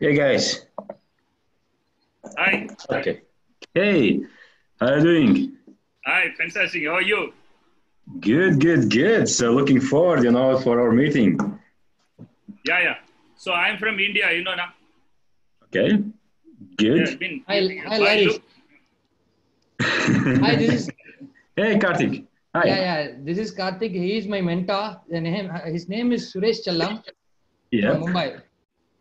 Hey guys. Hi. Okay. Hey, how are you doing? Hi, fantastic. How are you? Good, good, good. So looking forward, you know, for our meeting. Yeah, yeah. So I'm from India, you know now. Okay. Good. Yeah, been, Hi, hi, I Larry. look- Hi, this is hey Karthik. Hi. yeah, yeah. This is Karthik. He is my mentor. The name, his name is Suresh Chellam Yeah. from Mumbai.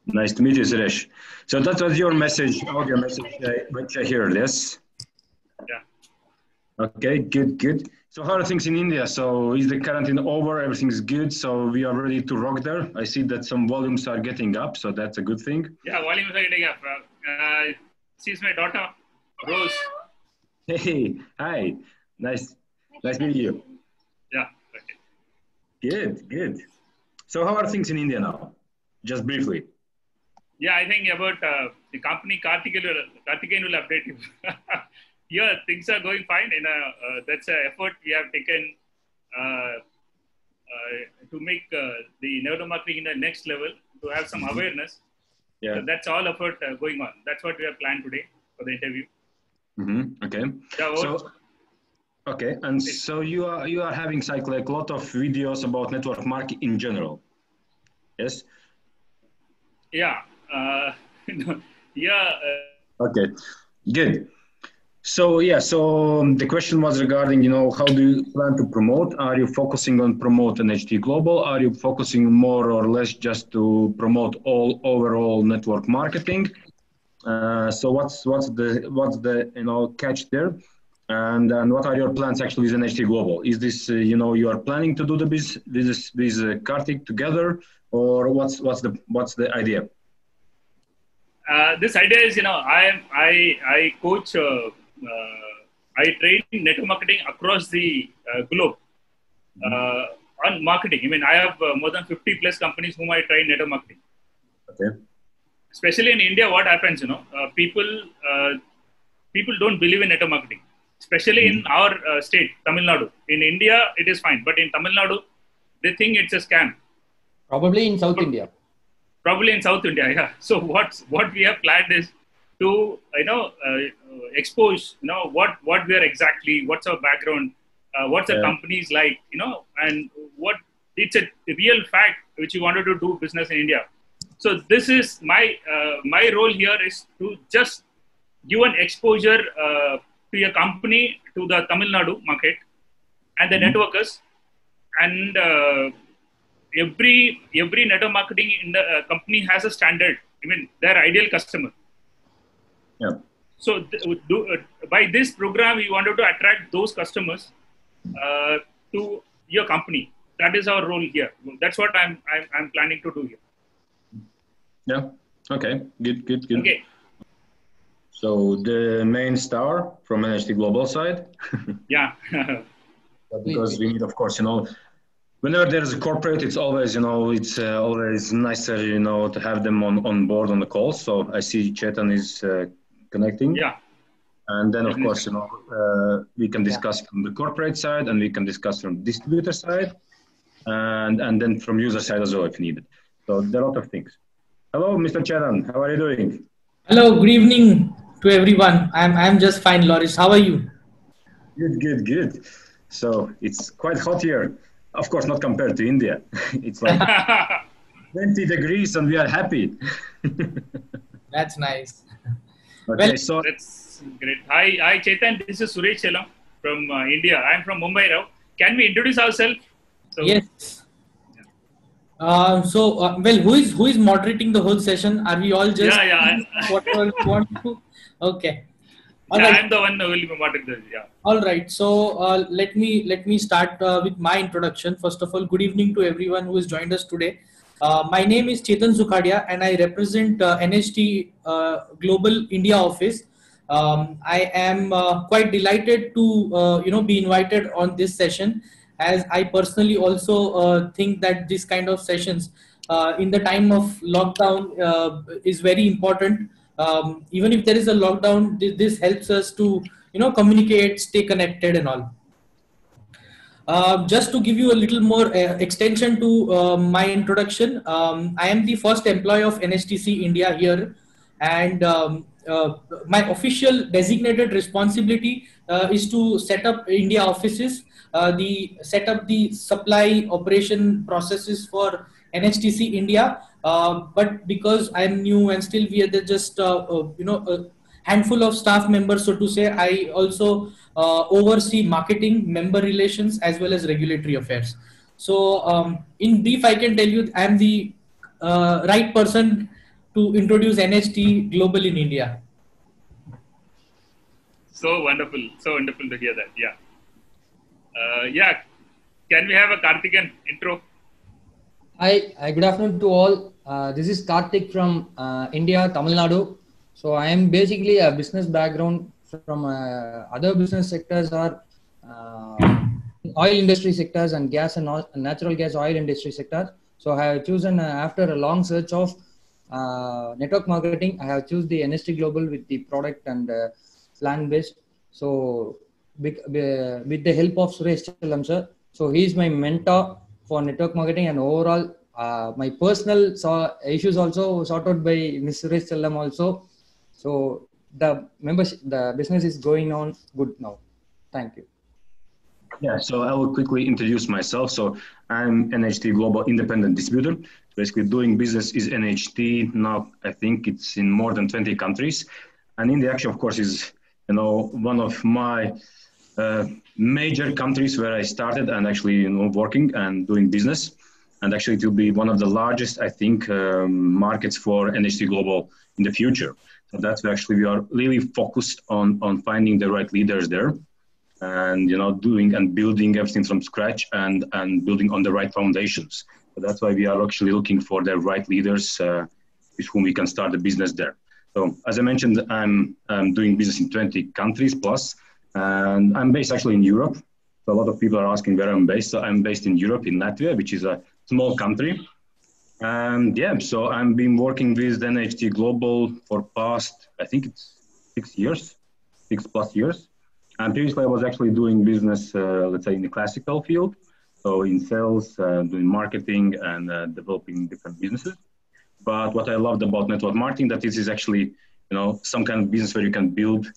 Nice to meet you, Suresh. So that was your message, audio message, uh, which I hear, yes? Yeah. Okay, good, good. So how are things in India? So is the quarantine over? Everything's good. So we are ready to rock there. I see that some volumes are getting up, so that's a good thing. Yeah, volume is getting up. Uh, she's my daughter, Rose. Hey, hi. Nice, nice meeting you. Yeah. Okay. Good, good. So how are things in India now? Just briefly. Yeah, I think about uh, the company Karthikeyan will, Karthikeyan will update you. Here, things are going fine. And uh, uh, that's an effort we have taken uh, uh, to make uh, the neuromarketing in the next level, to have some awareness. Yeah. So that's all effort uh, going on. That's what we have planned today for the interview. Mm-hmm. Okay. Yeah, So, okay, and so you are you are having like, like a lot of videos about network marketing in general. Yes. yeah. Uh, yeah. Uh, Okay. Good. So yeah, so um, the question was regarding, you know, how do you plan to promote? Are you focusing on promote NHT Global? Are you focusing more or less just to promote all overall network marketing? Uh, so what's what's the what's the you know catch there? And and what are your plans actually with NHT Global? Is this uh, you know you are planning to do the business this with uh, Karthik together, or what's what's the what's the idea? Uh, this idea is, you know, I I I coach, uh, uh, I train network marketing across the uh, globe uh, on marketing. I mean, I have uh, more than 50 plus companies whom I train network marketing. Okay. Especially in India, what happens, you know, uh, people uh, people don't believe in network marketing. Especially in our uh, state, Tamil Nadu. In India, it is fine, but in Tamil Nadu, they think it's a scam. Probably in South India. Probably in South India. Yeah. So what what we have planned is to you know uh, expose you know what what we are exactly, what's our background, uh, what's the Yeah. companies like, you know, and what it's a real fact which we wanted to do business in India. So this is my uh, my role here is to just give an exposure uh, to your company to the Tamil Nadu market and the networkers and uh, every every network marketing in the uh, company has a standard i mean their ideal customer Yeah. so th- do, uh, by this program we wanted to attract those customers uh, to your company that is our role here that's what i'm i'm, I'm planning to do here Yeah. Okay. Good. Good. Good. okay So the main star from NHT Global side, yeah because we need, of course, you know, whenever there is a corporate, it's always, you know, it's uh, always nicer, you know, to have them on, on board on the call. So I see Chetan is uh, connecting. yeah And then, of course, you know, uh, we can discuss from the corporate side and we can discuss from distributor side and, and then from user side as well if needed. So there are a lot of things. Hello, Mr. Chetan. How are you doing? Hello, good evening to everyone. I'm I'm just fine, Loris. How are you? Good, good, good. So it's quite hot here. Of course, not compared to India. it's like 20 degrees and we are happy. That's nice. Okay, Well- so that's great hi hi chetan this is suresh chellam from uh, india i'm from mumbai now can we introduce ourselves so Yes. Uh, so, uh, well, who is who is moderating the whole session? Are we all just Yeah, yeah. whatever we want to? Okay. All yeah, right. i'm the one who will be moderating this yeah All right. So uh, let me let me start uh, with my introduction. First of all, good evening to everyone who has joined us today. Uh, my name is Chetan Sukhadia, and I represent uh, NHT uh, Global India office. Um, I am uh, quite delighted to uh, you know be invited on this session, as I personally also uh, think that this kind of sessions uh, in the time of lockdown uh, is very important. Um, even if there is a lockdown, this, helps us to you know communicate, stay connected, and all. Uh, just to give you a little more uh, extension to uh, my introduction, um, I am the first employee of NHTC India here, and um, uh, my official designated responsibility uh, is to set up India offices, uh, the set up the supply operation processes for NHTC India. But because I'm new and still we are just you know a handful of staff members, so to say, I also uh, oversee marketing, member relations, as well as regulatory affairs. So, um, in brief, I can tell you I'm the uh, right person to introduce NHT global in India. So wonderful, so wonderful to hear that. Yeah, uh, yeah. Can we have a Karthikeyan intro? Hi, hi, good afternoon to all. Uh, this is Karthik from uh, India, Tamil Nadu. So I am basically a business background from uh, other business sectors or uh, oil industry sectors and gas and natural gas oil industry sectors. So I have chosen uh, after a long search of uh, network marketing, I have chosen the NHT Global with the product and uh, plan based. So with, with the help of Suresh Chellam sir, so he is my mentor for network marketing and overall uh, my personal so issues also sorted out by Mr. Suresh also. So the membership, the business is going on good now. Thank you. Yeah, so I will quickly introduce myself. So I'm NHT Global Independent Distributor. Basically, doing business is NHT now. I think it's in more than 20 countries, and India actually, of course, is you know one of my uh, major countries where I started and actually you know working and doing business. And actually, it will be one of the largest, I think, um, markets for NHT Global in the future. So that's actually we are really focused on on finding the right leaders there, and you know doing and building everything from scratch and and building on the right foundations. So that's why we are actually looking for the right leaders uh, with whom we can start the business there. So as I mentioned, I'm, I'm doing business in 20 countries plus, and I'm based actually in Europe. So a lot of people are asking where I'm based. So I'm based in Europe, in Latvia, which is a small country. And yeah, so I've been working with NHT Global for past, I think it's six years, six plus years. And previously I was actually doing business, uh, let's say in the classical field. So in sales, uh, doing marketing and uh, developing different businesses. But what I loved about network marketing, that this is actually, you know, some kind of business where you can build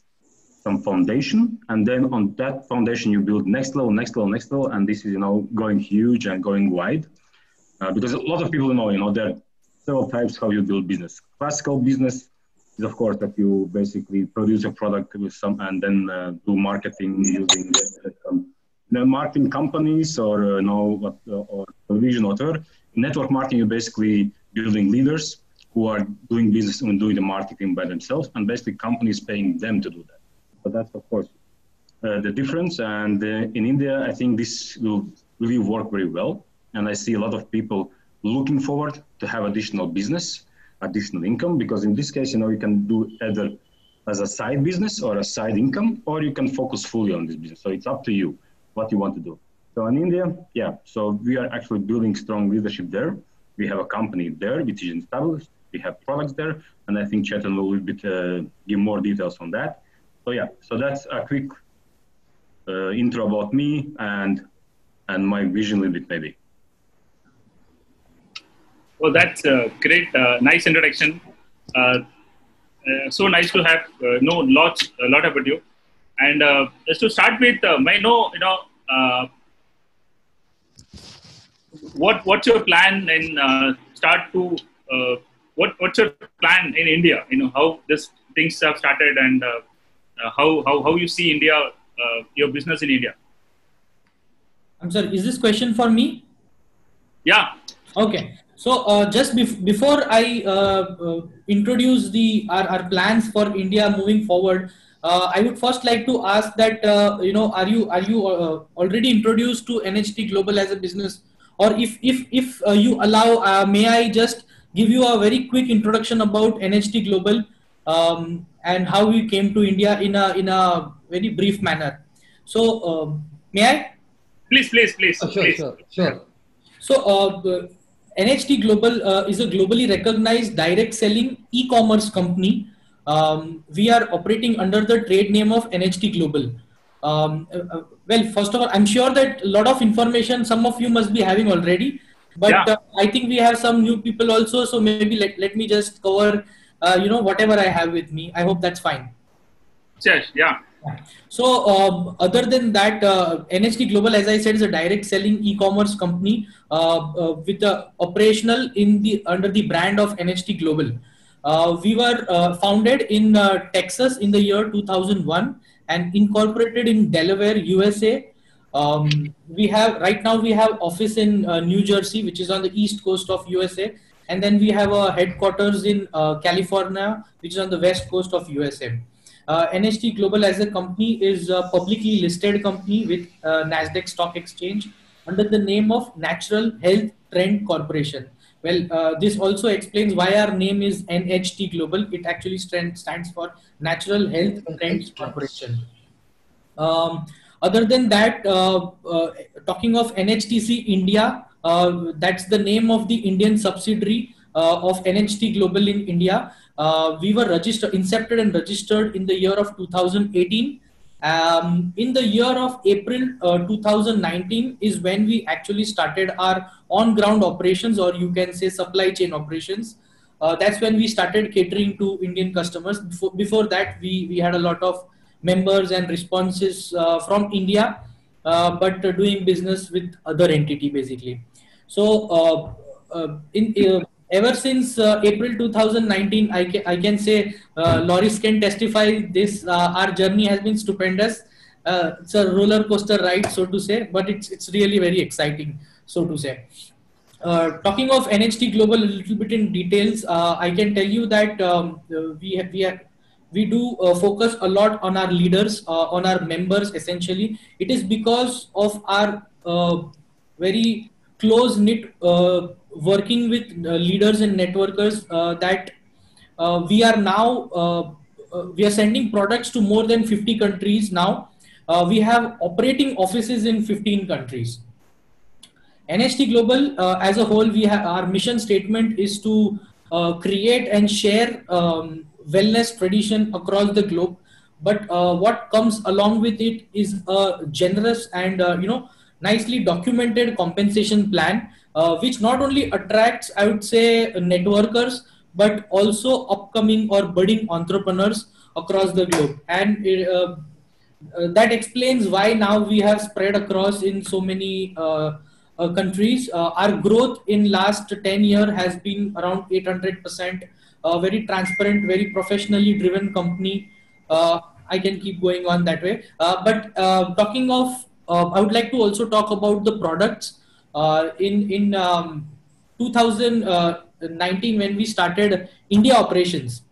some foundation and then on that foundation you build next level, next level, next level. And this is, you know, going huge and going wide. Uh, because a lot of people know, you know, there are several types how you build business. Classical business is, of course, that you basically produce a product with some and then uh, do marketing using uh, some you marketing companies or uh, you know uh, or television or network marketing, you're basically building leaders who are doing business and doing the marketing by themselves, and basically companies paying them to do that. So that's of course uh, the difference. And in India, I think this will really work very well and I see a lot of people looking forward to have additional business, additional income, because in this case, you know, you can do either as a side business or a side income, or you can focus fully on this business. So it's up to you what you want to do. So in India, yeah, so we are actually building strong leadership there. We have a company there which is established. We have products there, and I think Chetan will a bit, uh, give more details on that. So yeah, so that's a quick uh, intro about me and and my vision a little bit maybe. Well, that's a great, uh, nice introduction. Uh, uh, so nice to have uh, know lots, a lot about you. And uh, just to start with, uh, may know, you know, uh, what what's your plan in start to what what's your plan in India? You know how this things have started and how how how you see India, your business in India. I'm sorry. Is this question for me? Yeah. Okay. So uh, just bef- before I uh, uh, introduce the our, our, plans for India moving forward, uh, I would first like to ask that uh, you know are you are you uh, already introduced to NHT Global as a business, or if if if you allow, may I just give you a very quick introduction about NHT Global um, and how we came to India in a in a very brief manner. So um, may I? Please, please, please. Oh, sure, please. sure, sure. So NHT Global uh, is a globally recognized direct selling e-commerce company. Um, we are operating under the trade name of NHT Global. Um, uh, uh, well, first of all, I'm sure that a lot of information some of you must be having already, but Yeah. uh, I think we have some new people also. So maybe let, let me just cover, uh, you know, whatever I have with me. I hope that's fine. Yes, yeah. So, um, other than that, uh, NHT Global, as I said, is a direct selling e-commerce company uh, uh, with a operational in the under the brand of NHT Global. Uh, we were uh, founded in uh, Texas in the year 2001 and incorporated in Delaware, USA. Um, we have right now we have office in uh, New Jersey, which is on the east coast of USA, and then we have a headquarters in uh, California, which is on the west coast of USA. Uh, NHT Global as a company is a publicly listed company with uh, Nasdaq Stock Exchange under the name of Natural Health Trend Corporation. Well, uh, this also explains why our name is NHT Global. It actually stand, stands for Natural Health Trends Corporation. Um, other than that, uh, uh, talking of NHTC India, uh, that's the name of the Indian subsidiary uh, of NHT Global in India. Uh, we were registered, incepted and registered in the year of 2018. Um, in the year of April uh, 2019 is when we actually started our on-ground operations, or you can say supply chain operations. Uh, that's when we started catering to Indian customers. Before, before that, we, we had a lot of members and responses from India, but doing business with other entity basically. So uh, uh, in uh, ever since uh, April 2019, I can, I can say uh, Loris can testify this. Uh, our journey has been stupendous. Uh, it's a roller coaster ride, so to say, but it's it's really very exciting, so to say. Talking of NHT Global a little bit in details, I can tell you that um, we have, we have, we do focus a lot on our leaders, on our members. Essentially, it is because of our very close knit uh, working with uh, leaders and networkers uh, that uh, we are now we are sending products to more than 50 countries now. We have operating offices in 15 countries. NHT Global, as a whole, we have our mission statement is to create and share um, wellness tradition across the globe. But uh, what comes along with it is a generous and uh, you know nicely documented compensation plan, uh, which not only attracts, I would say, networkers, but also upcoming or budding entrepreneurs across the globe. And uh, uh, that explains why now we have spread across in so many uh, uh, countries. Our growth in last 10 year has been around 800%. A very transparent, very professionally driven company. I can keep going on that way. Uh, but uh, talking of, uh, I would like to also talk about the products. Uh, in in um, 2019, when we started India operations,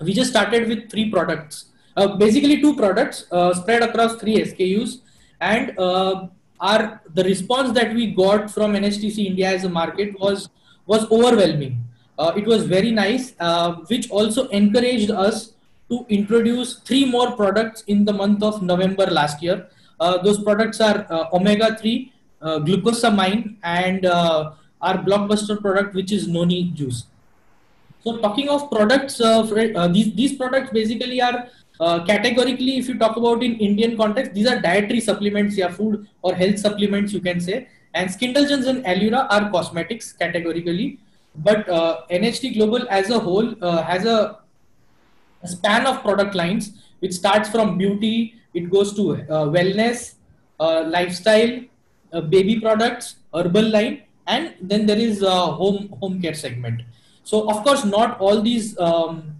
we just started with three products uh, basically two products uh, spread across three SKUs, and uh, our the response that we got from NHTC India as a market was was overwhelming. Uh, it was very nice, uh, which also encouraged us to introduce three more products in the month of November last year. Uh, those products are uh, omega three, uh, glucosamine, and our blockbuster product, which is noni juice. So talking of products, uh, these these products basically are uh, categorically, if you talk about in Indian context, these are dietary supplements, yeah, food or health supplements, you can say. And Skindulgence and Allura are cosmetics categorically. But uh, NHT Global as a whole uh, has a, a span of product lines which starts from beauty, it goes to uh, wellness, uh, lifestyle, uh, baby products, herbal line, and then there is a home home care segment. So of course, not all these um,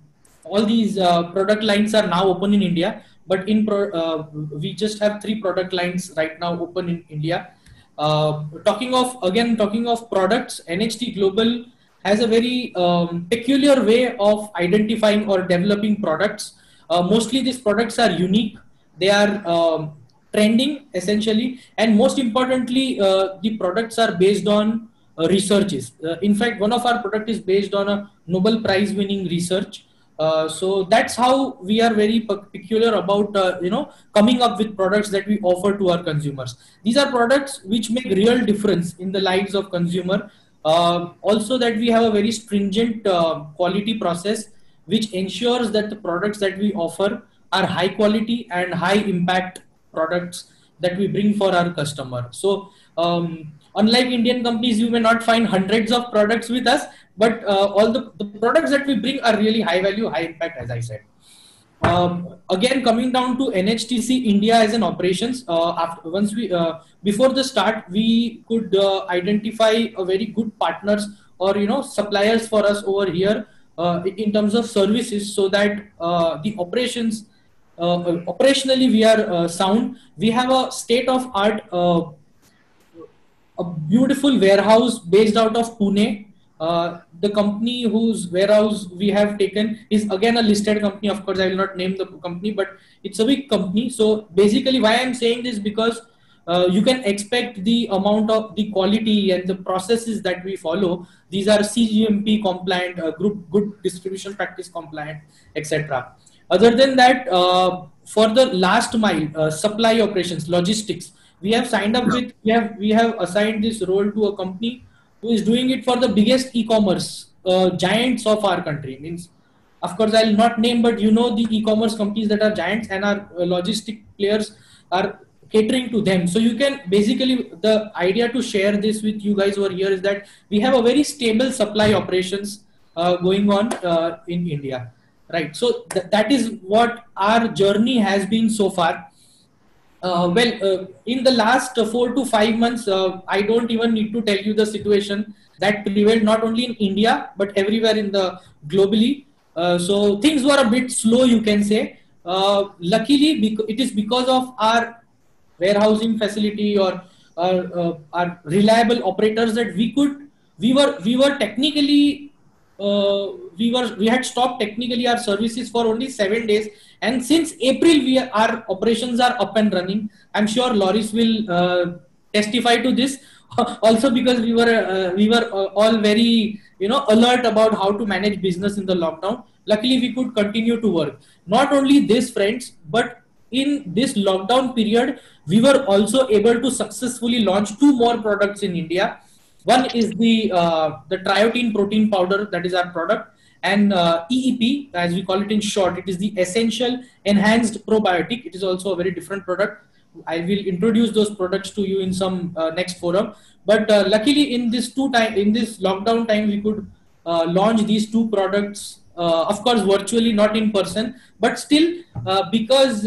all these product lines are now open in India, but in pro, uh, we just have three product lines right now open in India. Uh, talking of again talking of products, NHT Global has a very um, peculiar way of identifying or developing products. Uh, mostly these products are unique. They are um, trending essentially, and most importantly, uh, the products are based on uh, researches. Uh, in fact, one of our product is based on a Nobel Prize winning research. Uh, so that's how we are very peculiar about uh, you know coming up with products that we offer to our consumers. These are products which make real difference in the lives of consumer. Uh, also, that we have a very stringent uh, quality process which ensures that the products that we offer are high quality and high impact products that we bring for our customer. So um, unlike Indian companies, you may not find hundreds of products with us, but uh, all the, the products that we bring are really high value, high impact, as I said. Um, again, coming down to NHTC India as an operations, uh, after once we uh, before the start, we could uh, identify a very good partners or you know suppliers for us over here uh, in terms of services, so that uh, the operations operationally we are sound. We have a state of art, a beautiful warehouse based out of Pune uh, the company whose warehouse we have taken is again a listed company. Of course, I will not name the company, but it's a big company. So basically, why I'm saying this because uh, you can expect the amount of the quality and the processes that we follow. These are CGMP compliant, uh, group good distribution practice compliant, etc. Other than that, uh, for the last mile uh, supply operations, logistics, we have signed up with we have we have assigned this role to a company who is doing it for the biggest e-commerce uh, giants of our country. Means, of course, I'll not name, but you know the e-commerce companies that are giants and our uh, logistic players are catering to them. So you can basically the idea to share this with you guys over here is that we have a very stable supply operations uh, going on uh, in India, right? So th- that is what our journey has been so far uh, well, uh, in the last uh, four to five months, uh, I don't even need to tell you the situation that prevailed not only in India but everywhere in the globally. Uh, so things were a bit slow, you can say. Uh, luckily, it is because of our warehousing facility or our, our reliable operators that we could we were we were technically we were we had stopped technically our services for only seven days. And since april we are, our operations are up and running. I'm sure loris will uh, testify to this. Also because we were uh, we were uh, all very you know alert about how to manage business in the lockdown. Luckily we could continue to work. Not only this friends but in this lockdown period we were also able to successfully launch two more products in india. One is the uh, the triotein protein powder that is our product and uh, EEP, as we call it in short, it is the essential enhanced probiotic. It is also a very different product. I will introduce those products to you in some uh, next forum. But uh, luckily, in this two time, in this lockdown time, we could uh, launch these two products. Uh, of course, virtually, not in person, but still, uh, because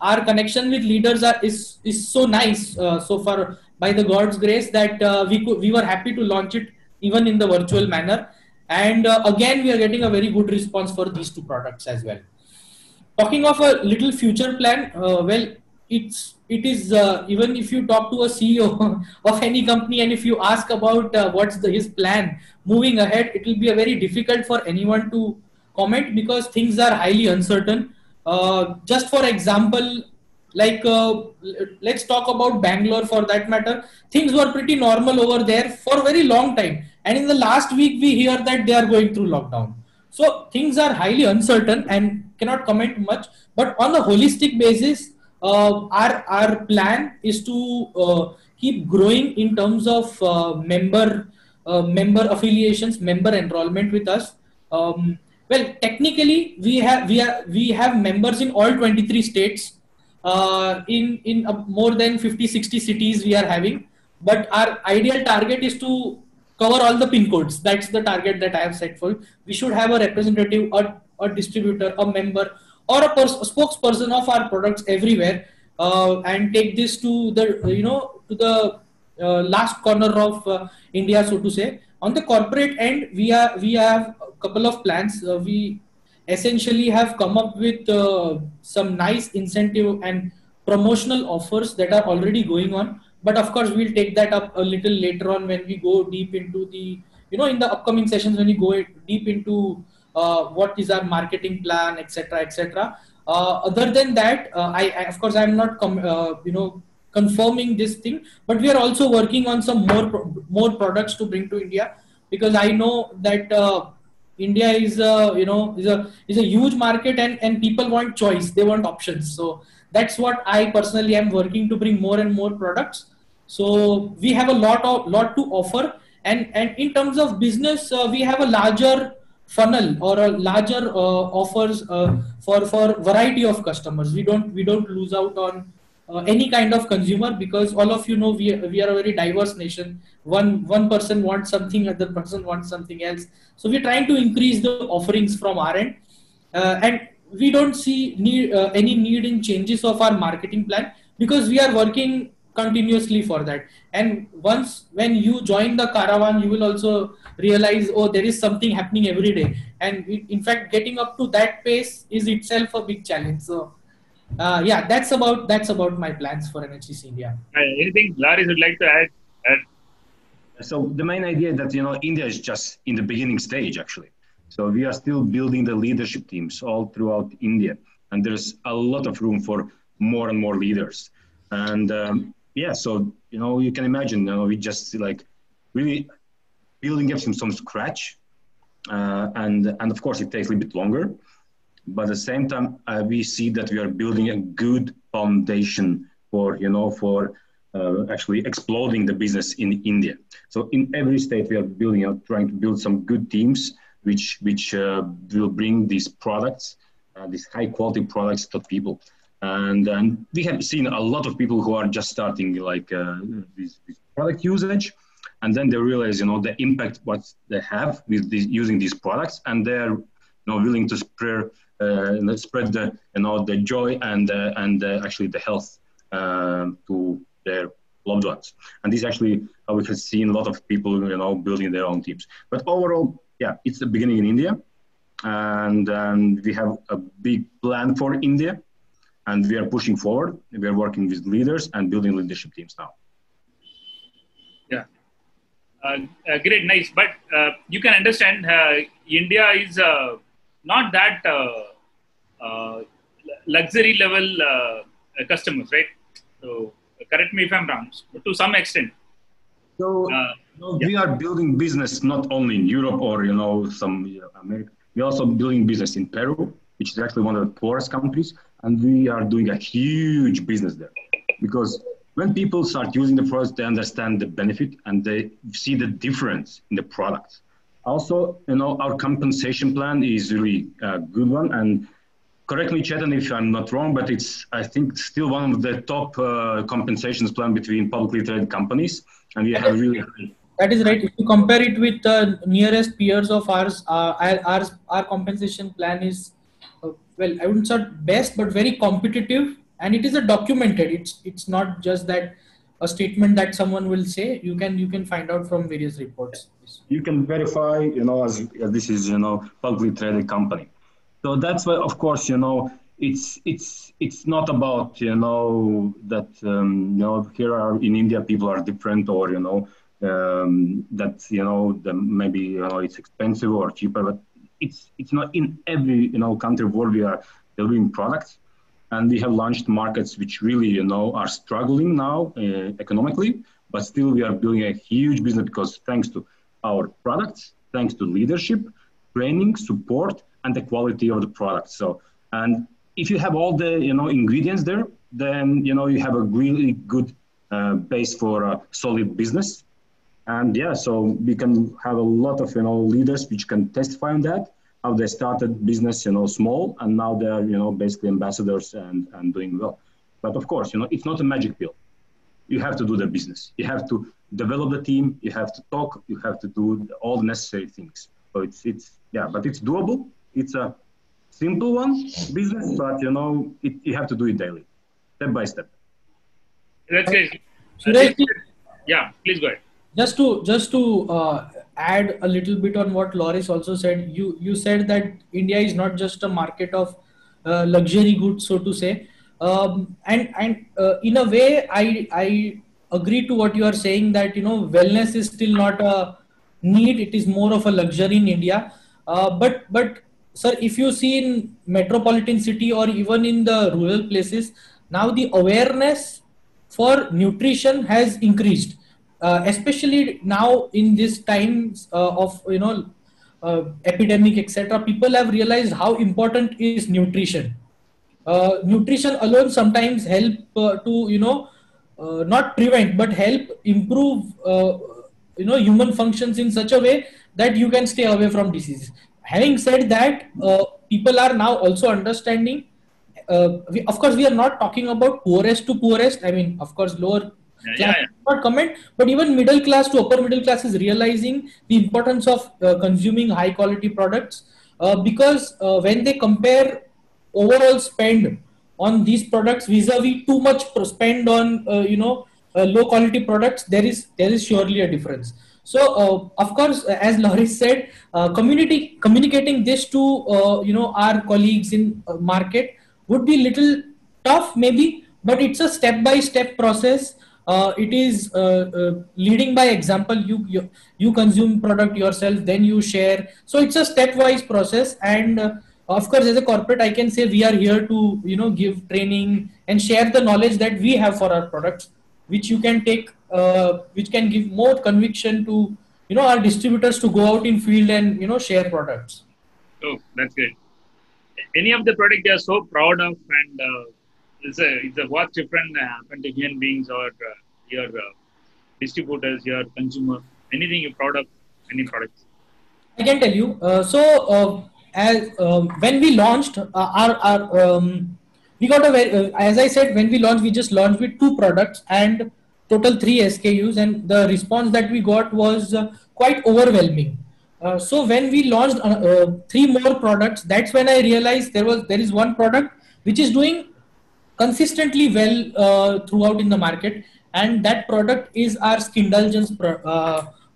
our connection with leaders are, is is so nice so far by the God's grace that we could we were happy to launch it even in the virtual manner and uh, again, we are getting a very good response for these two products as well. Talking of a little future plan, uh, well, it's it is uh, even if you talk to a CEO of any company and if you ask about uh, what's the, his plan moving ahead, it will be a very difficult for anyone to comment because things are highly uncertain. Uh, just for example, like uh, let's talk about bangalore for that matter. Things were pretty normal over there for a very long time. And in the last week we hear that they are going through lockdown. So things are highly uncertain and cannot comment much. But on a holistic basis uh, our our plan is to uh, keep growing in terms of uh, member uh, member affiliations member enrollment with us. Um, well technically we have we are we have members in all 23 states uh, in in uh, more than 50 60 cities we are having. But our ideal target is to cover all the pin codes. That's the target that i have set for we should have a representative or a distributor a member or a, pers- a spokesperson of our products everywhere uh, and take this to the you know to the uh, last corner of uh, india so to say. On the corporate end we are we have a couple of plans. Uh, we essentially have come up with uh, some nice incentive and promotional offers that are already going on. But of course we'll take that up a little later on when we go deep into the you know in the upcoming sessions when we go deep into uh, what is our marketing plan etc etc uh, other than that uh, I, I, of course i'm not uh, you know confirming this thing but we are also working on some more pro- more products to bring to india. Because i know that uh, India is a you know is a is a huge market and and people want choice. They want options. So that's what I personally am working to bring more and more products. So we have a lot of lot to offer. And and in terms of business, uh, we have a larger funnel or a larger uh, offers uh, for for variety of customers. We don't we don't lose out on uh, any kind of consumer because all of you know we, we are a very diverse nation. One one person wants something other person wants something else. So we're trying to increase the offerings from our end. Uh, and we don't see need, uh, any need in changes of our marketing plan because we are working continuously for that. And once when you join the caravan you will also realize oh there is something happening every day. And in fact getting up to that pace is itself a big challenge. So uh, yeah that's about that's about my plans for NHTC India. Uh, anything Loris would like to add, add? So the main idea is that you know India is just in the beginning stage actually. So we are still building the leadership teams all throughout India, and there's a lot of room for more and more leaders. And um, yeah, so you know you can imagine, you know, we just like really building up from some scratch, uh, and and of course it takes a little bit longer, but at the same time uh, we see that we are building a good foundation for you know for uh, actually exploding the business in India. So in every state we are building out, trying to build some good teams which which uh, will bring these products, uh, these high quality products to people. And, we have seen a lot of people who are just starting like uh, this, this, product usage, and then they realize you know the impact what they have with using these products, and they're you know willing to spread uh, spread the you know the joy and uh, and uh, actually the health um, to their loved ones. And this actually we have seen a lot of people you know building their own teams. But overall, yeah, it's the beginning in India, and, and we have a big plan for India, and we are pushing forward. We are working with leaders and building leadership teams now. Yeah, uh, uh, great, nice. But uh, you can understand uh, India is not that Uh, luxury level uh, customers, right? So correct me if I'm wrong. To some extent. So uh, know, yeah. we are building business not only in Europe or you know some you know, America. We're also building business in Peru, which is actually one of the poorest countries, and we are doing a huge business there because when people start using the products, they understand the benefit and they see the difference in the products. Also, you know, our compensation plan is really a good one, and correct me, Chetan, if I'm not wrong, but it's I think still one of the top uh, compensations plan between publicly traded companies, and we have really that is right. If you compare it with the nearest peers of ours, uh, our, our compensation plan is, uh, well, I wouldn't say best, but very competitive. And it is a documented. It's it's not just that a statement that someone will say. You can you can find out from various reports. You can verify, you know, as, as this is you know publicly traded company. So that's why, of course, you know, it's it's it's not about you know that um, you know here are in India people are different or you know um, that you know the, maybe you know it's expensive or cheaper, but it's it's not in every you know country where we are delivering products, and we have launched markets which really you know are struggling now uh, economically, but still we are building a huge business because thanks to our products, thanks to leadership, training, support, and the quality of the product. So and if you have all the you know ingredients there, then you know you have a really good uh, base for a solid business and yeah, so we can have a lot of you know leaders which can testify on that how they started business you know small and now they're you know basically ambassadors and and doing well. But of course, you know it's not a magic pill. You have to do the business. You have to develop the team. You have to talk. You have to do all the necessary things. So it's it's yeah, but it's doable. It's a simple one business, but you know it, you have to do it daily, step by step. That's great. Yeah, please go ahead just to just to uh, add a little bit on what Loris also said, you you said that India is not just a market of uh, luxury goods, so to say, um, and and uh, in a way, I I agree to what you are saying that you know wellness is still not a need; it is more of a luxury in India. Uh, but but sir, if you see in metropolitan city or even in the rural places, now the awareness for nutrition has increased. Uh, especially now in these times uh, of you know uh, epidemic etc people have realized how important is nutrition. Uh, nutrition alone sometimes help uh, to you know uh, not prevent but help improve you know human functions in such a way that you can stay away from diseases having said that people are now also understanding uh, we, of course we are not talking about poorest to poorest i mean of course lower Yeah, class yeah, yeah. not comment but even middle class to upper middle class is realizing the importance of uh, consuming high quality products uh, because uh, when they compare overall spend on these products vis-a-vis too much spend on uh, you know uh, low quality products there is there is surely a difference so uh, of course uh, as Loris said uh, community communicating this to you know our colleagues in market would be little tough maybe but it's a step by step process. Uh, it is uh, uh, leading by example. You, you you consume product yourself then you share. So it's a stepwise process and of course as a corporate i can say we are here to you know give training and share the knowledge that we have for our products which you can take uh, which can give more conviction to you know our distributors to go out in field and you know share products Oh, that's good. Any of the product you are so proud of, and uh, it's a it's a what's different uh, happen to human beings or uh, your uh, distributors, your consumer. Anything you're proud of? Any products? I can tell you. Uh, so uh, as um, when we launched uh, our, our um, we got a very uh, as I said when we launched we just launched with two products and total three SKUs and the response that we got was uh, quite overwhelming. Uh, so when we launched uh, three more products, that's when I realized there was there is one product which is doing consistently well throughout in the market and that product is our skindulgence pro-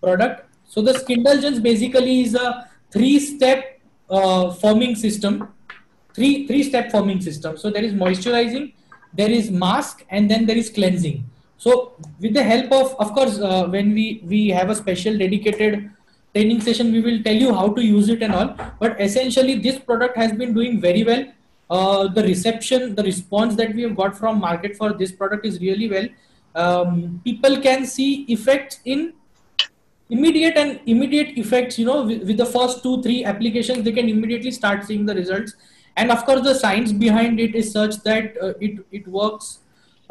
product. So the skindulgence basically is a three step uh, firming system. Three three step firming system. So there is moisturizing there is mask and then there is cleansing so with the help of of course uh, when we we have a special dedicated training session we will tell you how to use it and all. But essentially this product has been doing very well. Uh, the reception the response that we have got from market for this product is really well. Um, people can see effects in immediate and immediate effects you know with, with the first two three applications they can immediately start seeing the results. And of course the science behind it is such that uh, it it works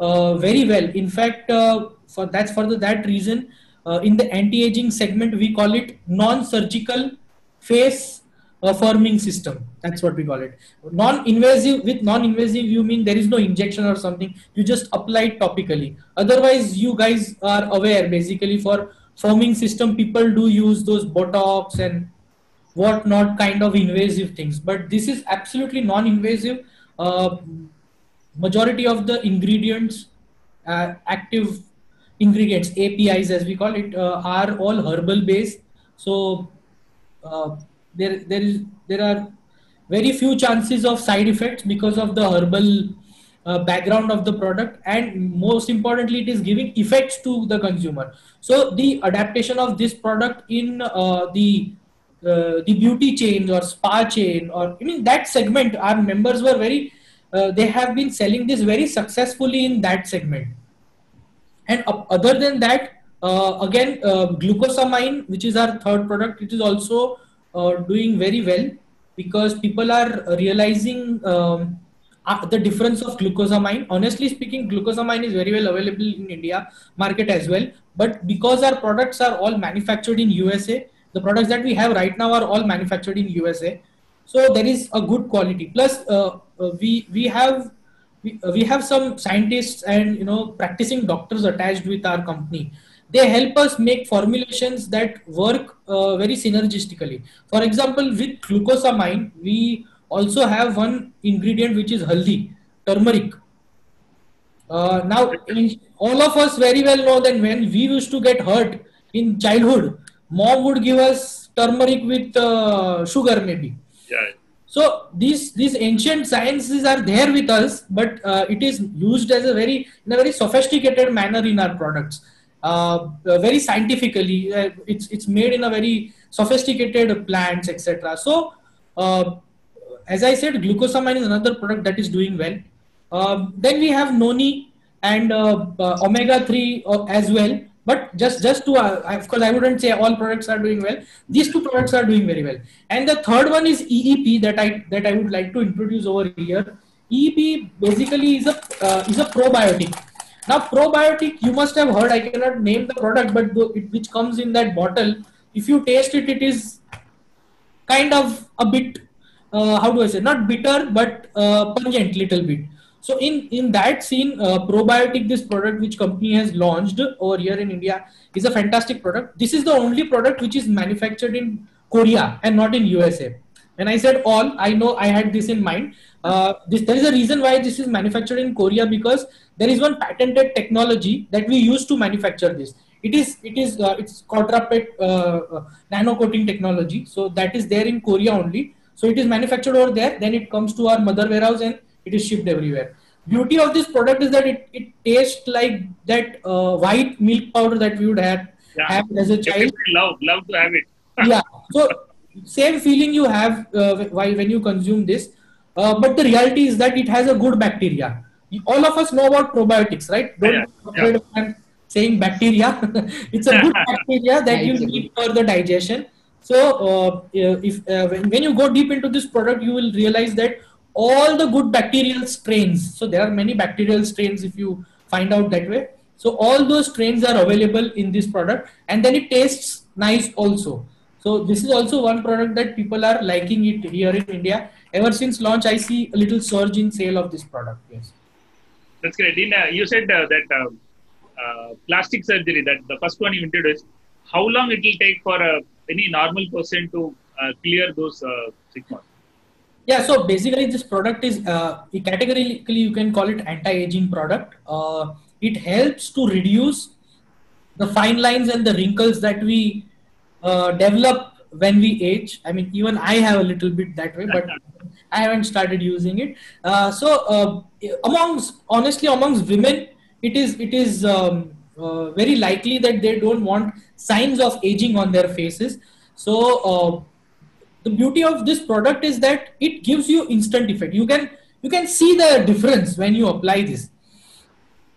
very well. In fact uh, for that's for the, that reason uh, in the anti-aging segment we call it non-surgical face uh, firming system. That's what we call it. Non-invasive with non-invasive you mean there is no injection or something. You just apply it topically. Otherwise you guys are aware basically for firming system people do use those botox and whatnot kind of invasive things. But this is absolutely non-invasive uh, majority of the ingredients uh, active ingredients apis as we call it uh, are all herbal based. So uh, there there is there are very few chances of side effects because of the herbal uh, background of the product and most importantly it is giving effects to the consumer. So the adaptation of this product in uh, the uh, the beauty chain or spa chain or I mean that segment our members were very uh, they have been selling this very successfully in that segment. And uh, other than that uh, again uh, glucosamine which is our third product it is also uh, doing very well because people are realizing um, the difference of glucosamine. Honestly speaking glucosamine is very well available in india market as well. But because our products are all manufactured in usa the products that we have right now are all manufactured in usa so there is a good quality. Plus uh, uh, we we have we, uh, we have some scientists and you know practicing doctors attached with our company. They help us make formulations that work uh, very synergistically. For example with glucosamine we also have one ingredient which is haldi turmeric. Uh, now all of us very well know that when we used to get hurt in childhood mom would give us turmeric with uh, sugar maybe So these these ancient sciences are there with us but uh, it is used as a very in a very sophisticated manner in our products. Uh, uh, very scientifically uh, it's it's made in a very sophisticated plants etc so uh, as i said glucosamine is another product that is doing well. Um, then we have noni and uh, uh, omega 3 uh, as well but just just to uh, of course i wouldn't say all products are doing well. These two products are doing very well. And the third one is eep that i that i would like to introduce over here. Eep basically is a uh, is a probiotic. Now probiotic you must have heard i cannot name the product but it, which comes in that bottle if you taste it it is kind of a bit uh, how do I say, not bitter, but uh, pungent little bit. So in, in that scene, uh, probiotic, this product which company has launched over here in India is a fantastic product. This is the only product which is manufactured in Korea and not in USA. When I said all, I know I had this in mind. Uh, this, there is a reason why this is manufactured in Korea because there is one patented technology that we use to manufacture this. It is it is uh, it's quadruple uh, uh, nano coating technology. So that is there in Korea only. So it is manufactured over there. Then it comes to our mother warehouse and it is shipped everywhere. Beauty of this product is that it, it tastes like that uh, white milk powder that we would have, yeah. have as a child. Love love to have it. yeah. So same feeling you have uh, while when you consume this uh, but the reality is that it has a good bacteria all of us know about probiotics right don't yeah. yeah. saying bacteria it's a good bacteria that you need for the digestion so uh, if uh, when you go deep into this product you will realize that all the good bacterial strains so there are many bacterial strains if you find out that way so all those strains are available in this product and then it tastes nice also so this is also one product that people are liking it here in India. Ever since launch, I see a little surge in sale of this product. Yes. That's great. In, uh, you said uh, that uh, uh plastic surgery, that the first one you introduced, how long it will take for uh, any normal person to uh, clear those stigmas? Yeah, so basically this product is, categorically you can call it anti-aging product. it helps to reduce the fine lines and the wrinkles that we uh, develop when we age. I mean, even I have a little bit that way, but I haven't started using it. Uh, so, uh, amongst honestly, amongst women, it is it is um, uh, very likely that they don't want signs of aging on their faces. So, uh, the beauty of this product is that it gives you instant effect. You can you can see the difference when you apply this.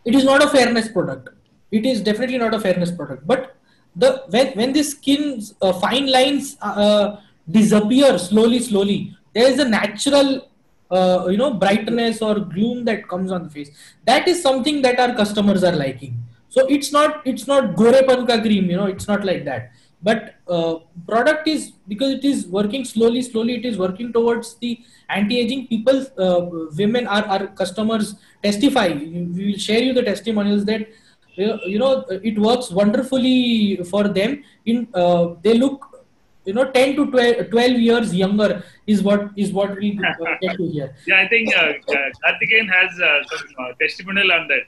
It is not a fairness product. It is definitely not a fairness product, but the when when the skin's uh, fine lines uh, uh, disappear slowly slowly there is a natural uh, you know brightness or gloom that comes on the face that is something that our customers are liking so it's not it's not gore panka cream you know it's not like that but uh, product is because it is working slowly slowly it is working towards the anti-aging people uh, women are our customers testify. We will share you the testimonials that you know it works wonderfully for them in uh, they look you know 10 to 12, 12 years younger is what is what we get to hear. Yeah i think uh, uh, has uh, some uh, testimonial on that.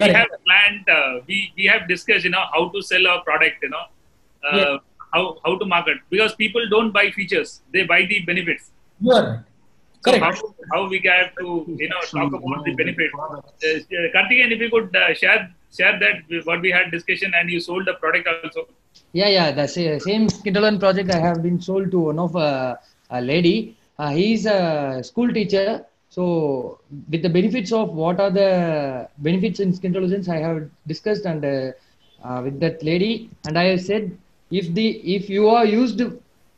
We Correct. have planned uh, we we have discussed you know how to sell our product you know uh, yeah. how how to market. Because people don't buy features. They buy the benefits. You are so Correct. How, how we get to you know talk about the benefit uh, Karthikeyan, if you could share share that what we had discussion and you sold the product also. Yeah yeah the same Skindulgence project i have been sold to one of uh, a lady. Uh, he's a school teacher. So with the benefits of what are the benefits in skin i have discussed and uh, uh, with that lady. And i have said if the if you are used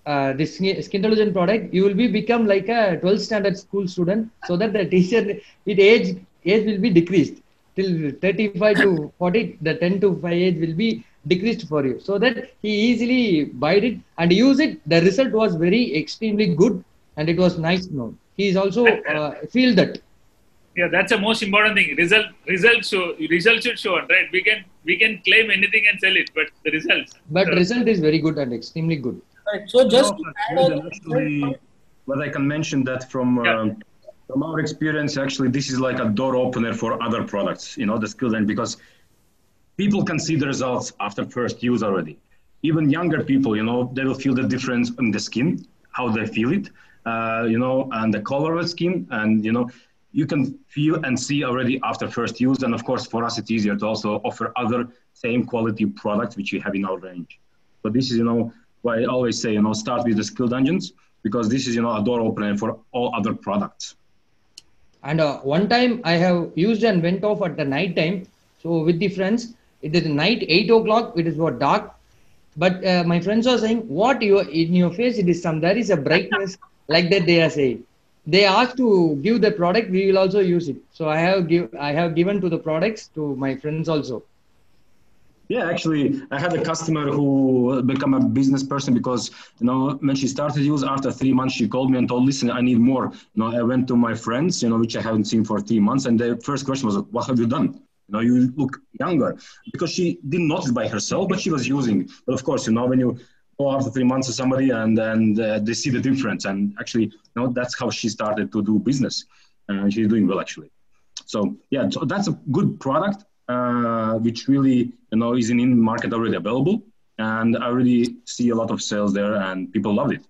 uh, this skin product you will be become like a 12th standard school student so that the teacher with age age will be decreased. Till 35 to 40 the 10 to 5 age will be decreased for you. So that he easily buy it and use it. The result was very extremely good and it was nice known. He is also uh, feel that. Yeah that's the most important thing. Result result show result should show right? We can we can claim anything and sell it but the results but so. result is very good and extremely good right so just no, actually, what i can mention that from yeah. um, from our experience, actually, this is like a door opener for other products, you know, the skills and because people can see the results after first use already. Even younger people, you know, they will feel the difference in the skin, how they feel it, uh, you know, and the color of the skin. And, you know, you can feel and see already after first use. And of course, for us, it's easier to also offer other same quality products which we have in our range. But this is, you know, why I always say, you know, start with the Skindulgence because this is, you know, a door opener for all other products. And uh, one time I have used and went off at the night time. So with the friends, it is night, 8 o'clock, it is what dark. But uh, my friends are saying, what you in your face, it is some, there is a brightness like that they are saying. They ask to give the product, we will also use it. So I have give, I have given to the products to my friends also. Yeah, actually, I had a customer who become a business person because you know when she started use after three months, she called me and told, "Listen, I need more." You know, I went to my friends, you know, which I haven't seen for three months, and the first question was, "What have you done?" You know, you look younger because she didn't notice by herself, but she was using. But of course, you know, when you go after three months to somebody and and uh, they see the difference, and actually, you know, that's how she started to do business, and she's doing well actually. So yeah, so that's a good product uh, which really you know is in market already available, and I already see a lot of sales there, and people love it.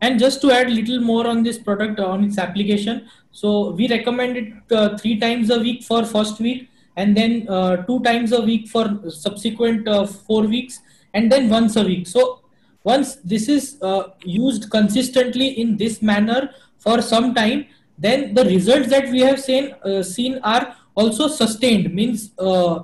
And just to add a little more on this product on its application, so we recommend it uh, three times a week for first week, and then uh, two times a week for subsequent uh, four weeks, and then once a week. So once this is uh, used consistently in this manner for some time, then the results that we have seen uh, seen are also sustained. Means uh,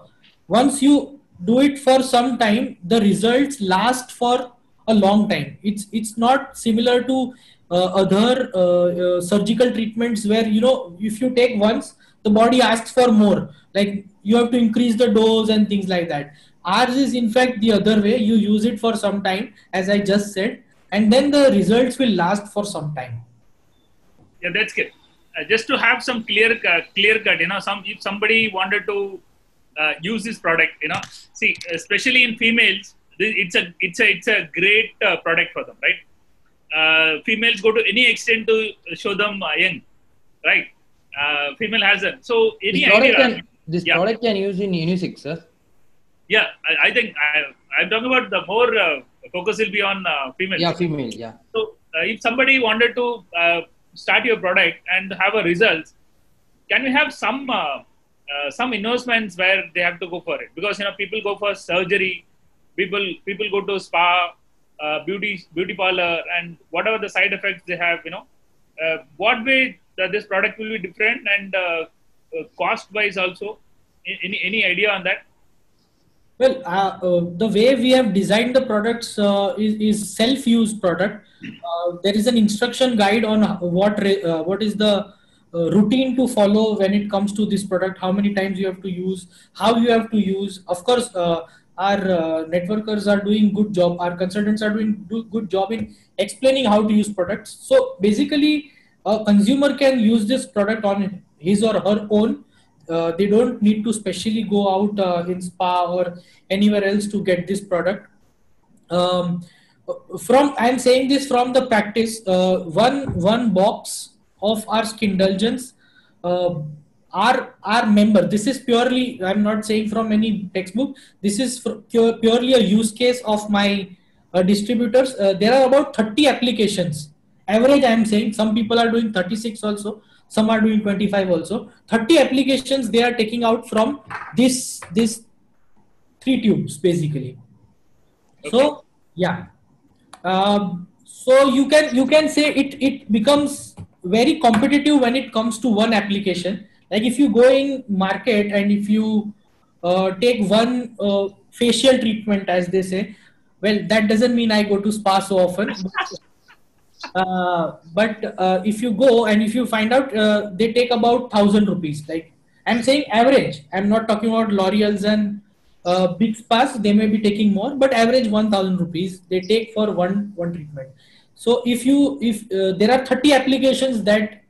once you do it for some time the results last for a long time. It's it's not similar to uh, other uh, uh, surgical treatments where you know if you take once the body asks for more. Like you have to increase the dose and things like that ours is in fact the other way. You use it for some time as i just said and then the results will last for some time. Yeah that's good. Uh, just to have some clear uh, clear cut you know some if somebody wanted to uh, use this product you know see especially in females it's a it's a it's a great uh, product for them right? Uh, females go to any extent to show them uh, young right? Female has it so any this idea? can, this yeah. product can use in unisex sir yeah I, I think I, am talking about the more focus will be on female yeah female yeah so if somebody wanted to start your product and have a result, can we have some uh, uh, some investments where they have to go for it? Because you know people go for surgery, people people go to spa, uh, beauty beauty parlor, and whatever the side effects they have, you know, uh, what way that this product will be different and uh, uh, cost wise also. Any any idea on that? Well, uh, uh, the way we have designed the products uh, is, is self-use product. Uh, there is an instruction guide on what uh, what is the uh, routine to follow when it comes to this product. How many times you have to use, how you have to use. Of course, our networkers are doing good job. Our consultants are doing do good job in explaining how to use products. So basically, a consumer can use this product on his or her own uh, they don't need to specially go out uh, in spa or anywhere else to get this product. Um, from i'm saying this from the practice. Uh, one one box of our Skindulgence uh, our our member this is purely i'm not saying from any textbook this is pure, purely a use case of my uh, distributors. Uh, there are about 30 applications. Average i'm saying some people are doing 36 also some are doing 25 also. 30 applications they are taking out from this this three tubes basically. Okay. so yeah. Um, so you can you can say it it becomes very competitive when it comes to one application. Like if you go in market and if you uh, take one uh, facial treatment as they say well that doesn't mean i go to spa so often uh, but uh, if you go and if you find out uh, they take about thousand rupees like i'm saying average. I'm not talking about l'oreal's and uh, big spas. They may be taking more but average 1000 rupees they take for one one treatment. So if you if uh, there are 30 applications that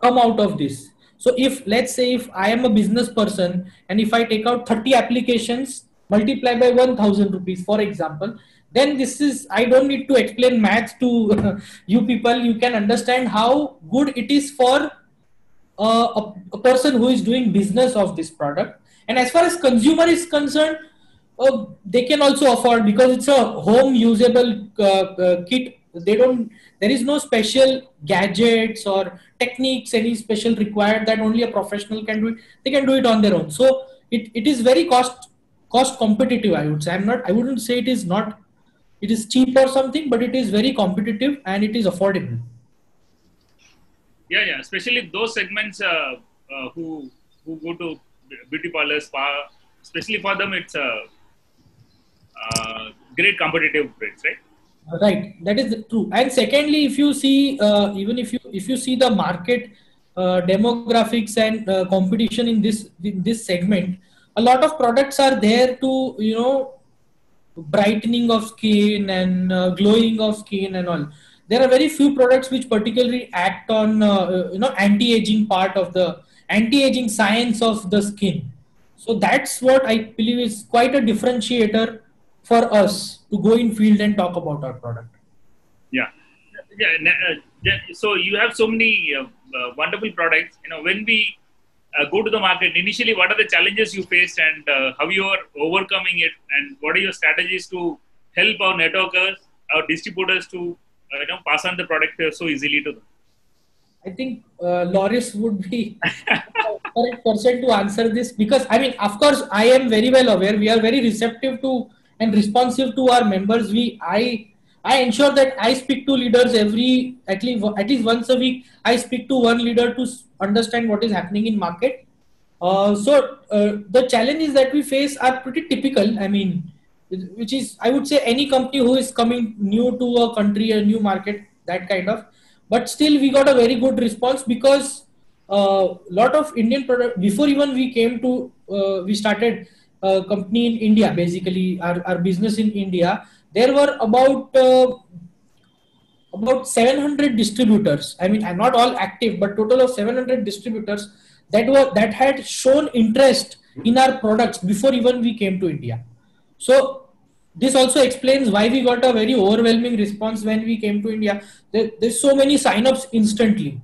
come out of this. So if let's say if i am a business person and if i take out 30 applications multiply by 1000 rupees for example then this is i don't need to explain math to you people. You can understand how good it is for uh, a, a, person who is doing business of this product. And as far as consumer is concerned uh, they can also afford because it's a home usable uh, uh kit. They don't there is no special gadgets or techniques any special required that only a professional can do it. They can do it on their own. So it, it is very cost cost competitive i would say. I'm not i wouldn't say it is not it is cheap or something but it is very competitive and it is affordable. Yeah yeah especially those segments uh, uh, who who go to beauty parlors spa especially for them it's a uh, great competitive rates right? Right that is true. And secondly if you see uh, even if you if you see the market uh, demographics and uh, competition in this in this segment a lot of products are there to you know brightening of skin and uh, glowing of skin and all. There are very few products which particularly act on uh, you know anti-aging part of the anti-aging science of the skin. So that's what i believe is quite a differentiator for us to go in field and talk about our product. Yeah. Yeah uh, so you have so many uh, uh, wonderful products. You know when we uh, go to the market initially what are the challenges you faced and uh, how you are overcoming it and what are your strategies to help our networkers our distributors to uh, you know pass on the product so easily to them I think uh, Loris would be correct person to answer this because I mean, of course, I am very well aware. We are very receptive to and responsive to our members. We I I ensure that I speak to leaders every at least at least once a week. I speak to one leader to understand what is happening in market. Uh, so uh, the challenges that we face are pretty typical. I mean, which is I would say any company who is coming new to a country, a new market, that kind of but still we got a very good response because a uh, lot of indian product before even we came to uh, we started a company in india basically our, our business in india there were about uh, about 700 distributors i mean i'm not all active but total of 700 distributors that were that had shown interest in our products before even we came to india so this also explains why we got a very overwhelming response when we came to India. There, there's so many signups instantly.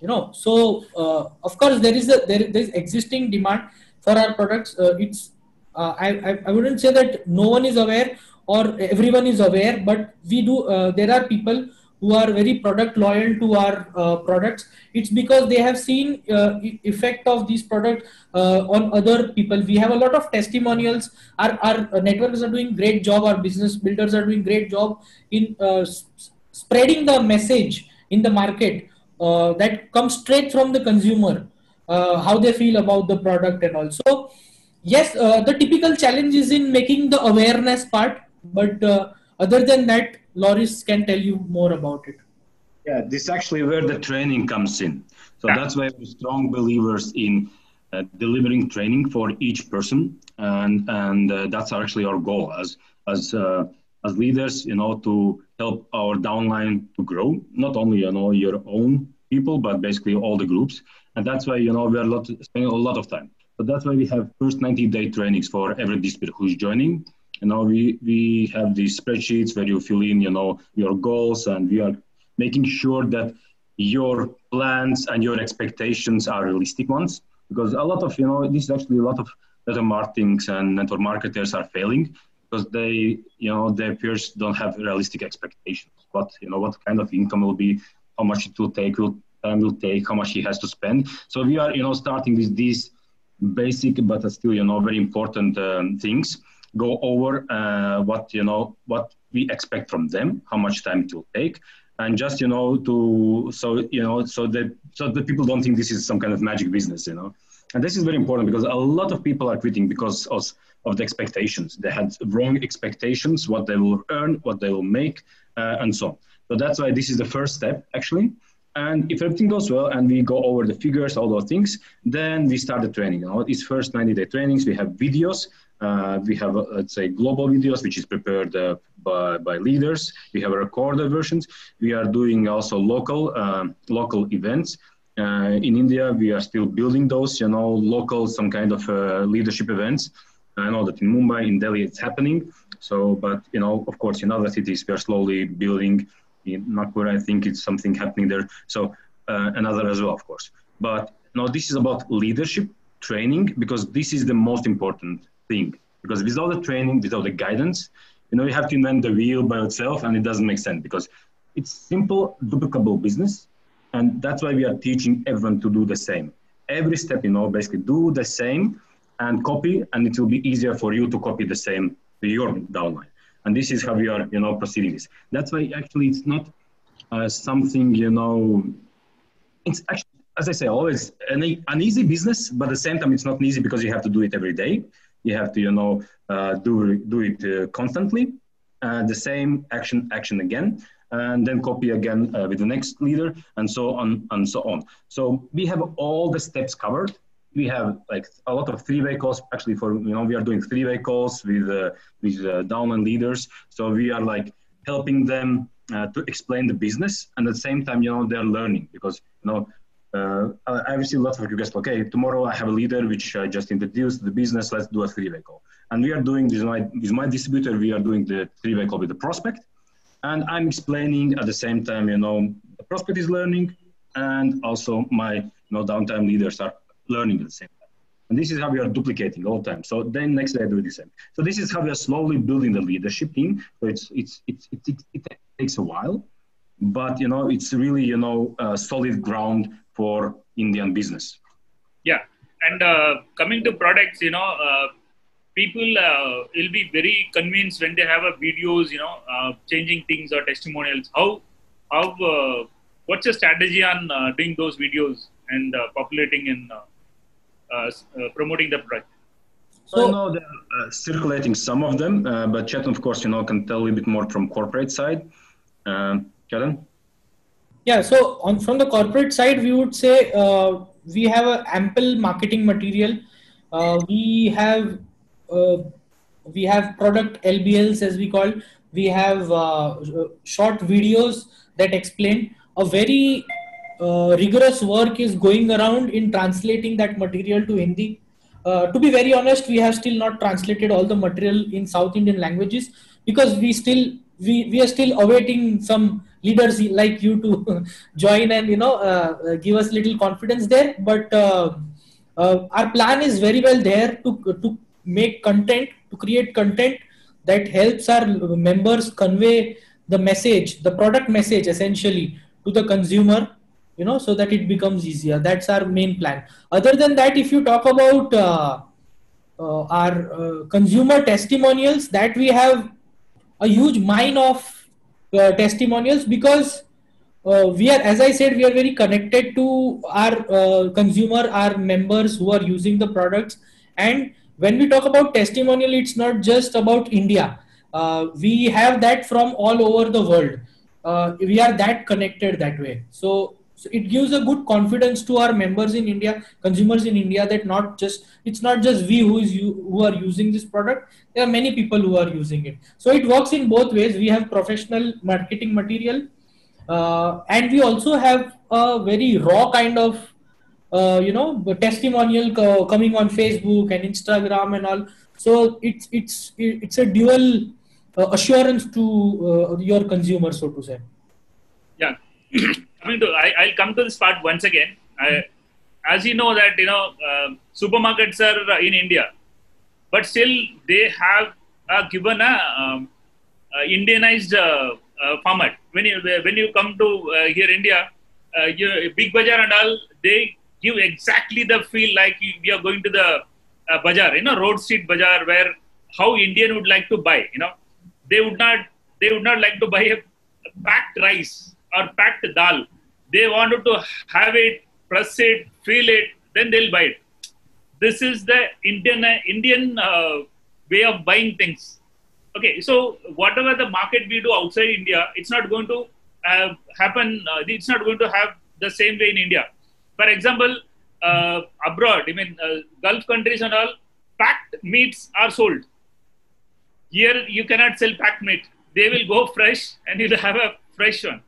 You know, so uh, of course there is a there, there's existing demand for our products. Uh, it's uh, I, I I wouldn't say that no one is aware or everyone is aware, but we do. Uh, there are people who are very product loyal to our uh, products. It's because they have seen uh, effect of these products uh, on other people. We have a lot of testimonials. Our, our networks are doing great job. Our business builders are doing great job in uh, spreading the message in the market uh, that comes straight from the consumer uh, how they feel about the product and also yes the typical challenge is in making the awareness part but other than that Loris can tell you more about it. Yeah, this is actually where the training comes in. So yeah. that's why we're strong believers in uh, delivering training for each person, and and uh, that's actually our goal as as uh, as leaders, you know, to help our downline to grow. Not only you know your own people, but basically all the groups, and that's why you know we are lot, spending a lot of time. But that's why we have first 90 day trainings for every distributor who's joining you know we we have these spreadsheets where you fill in you know your goals and we are making sure that your plans and your expectations are realistic ones because a lot of you know this is actually a lot of network marketings and network marketers are failing because they you know their peers don't have realistic expectations. What you know what kind of income will be how much it will take will time will take how much he has to spend. So we are you know starting with these basic but still you know very important um, things go over uh, what you know what we expect from them, how much time it will take, and just you know to so you know so that so that people don't think this is some kind of magic business, you know. And this is very important because a lot of people are quitting because of, of the expectations. They had wrong expectations, what they will earn, what they will make, uh, and so on. So that's why this is the first step, actually. And if everything goes well and we go over the figures, all those things, then we start the training. You know, these first 90 day trainings, we have videos uh, we have, uh, let's say, global videos, which is prepared uh, by, by leaders. We have recorded versions. We are doing also local um, local events. Uh, in India, we are still building those, you know, local, some kind of uh, leadership events. I know that in Mumbai, in Delhi, it's happening. So, but, you know, of course, in other cities, we are slowly building. In Nagpur, I think it's something happening there. So, another as well, of course. But, you know, this is about leadership training because this is the most important thing because without the training, without the guidance, you know, you have to invent the wheel by itself and it doesn't make sense because it's simple, duplicable business. And that's why we are teaching everyone to do the same. Every step, you know, basically do the same and copy, and it will be easier for you to copy the same your downline. And this is how we are, you know, proceeding this. That's why actually it's not uh, something, you know, it's actually, as I say, always an, an easy business, but at the same time, it's not easy because you have to do it every day you have to you know uh, do do it uh, constantly. Uh, the same action action again and then copy again uh, with the next leader and so on and so on. So we have all the steps covered. We have like a lot of three-way calls. Actually for you know we are doing three-way calls with uh, with uh, downline leaders. So we are like helping them to explain the business and at the same time you know they're learning because you know uh, I received a lot of requests. Okay, tomorrow I have a leader which I just introduced the business. Let's do a three-way call. And we are doing this my with my distributor. We are doing the three-way call with the prospect, and I'm explaining at the same time. You know, the prospect is learning, and also my you know downline leaders are learning at the same time. And this is how we are duplicating all the time. So then next day I do the same. So this is how we are slowly building the leadership team. So it's it's it's it, it, it takes a while, but you know it's really you know solid ground for Indian business. Yeah, and uh, coming to products, you know, uh, people uh, will be very convinced when they have a videos, you know, uh, changing things or testimonials. How how uh, what's your strategy on uh, doing those videos and populating and promoting the product? So I know they're circulating some of them, but Chetan, of course, you know, can tell a little bit more from corporate side. Um, Chetan? Yeah, so on from the corporate side, we would say uh, we have a ample marketing material. Uh, we have uh, we have product LBLs as we call. We have uh, short videos that explain. A very uh, rigorous work is going around in translating that material to Hindi. Uh, to be very honest, we have still not translated all the material in South Indian languages because we still we, we are still awaiting some leaders like you to join and you know uh, uh, give us little confidence there. But uh, uh, our plan is very well there to to make content to create content that helps our members convey the message the product message essentially to the consumer you know so that it becomes easier. That's our main plan. Other than that if you talk about uh, uh, our consumer testimonials that we have a huge mine of uh, testimonials because uh, we are as i said we are very connected to our uh, consumer our members who are using the products. And when we talk about testimonial it's not just about india. Uh, we have that from all over the world. Uh, we are that connected that way. So, so it gives a good confidence to our members in india consumers in india that not just it's not just we who is you who are using this product. There are many people who are using it. So it works in both ways. We have professional marketing material uh, and we also have a very raw kind of uh, you know testimonial co- coming on facebook and instagram and all. So it's it's it's a dual uh, assurance to uh, your consumer so to say. Yeah coming to I, i'll come to this part once again I, as you know that you know uh, supermarkets are in india but still they have uh, given a um, uh, Indianized uh, uh, format. When you when you come to uh, here India, you, Big Bazaar and all, they give exactly the feel like we are going to the bazaar, you know, road street bazaar, where how Indian would like to buy. You know, they would not they would not like to buy a packed rice or packed dal. They wanted to have it, press it, feel it, then they'll buy it this is the Indian Indian uh, way of buying things. Okay, so whatever the market we do outside India, it's not going to uh, happen. Uh, it's not going to have the same way in India. For example, uh, abroad, I mean, uh, Gulf countries and all, packed meats are sold. Here, you cannot sell packed meat. They will go fresh, and you'll have a fresh one.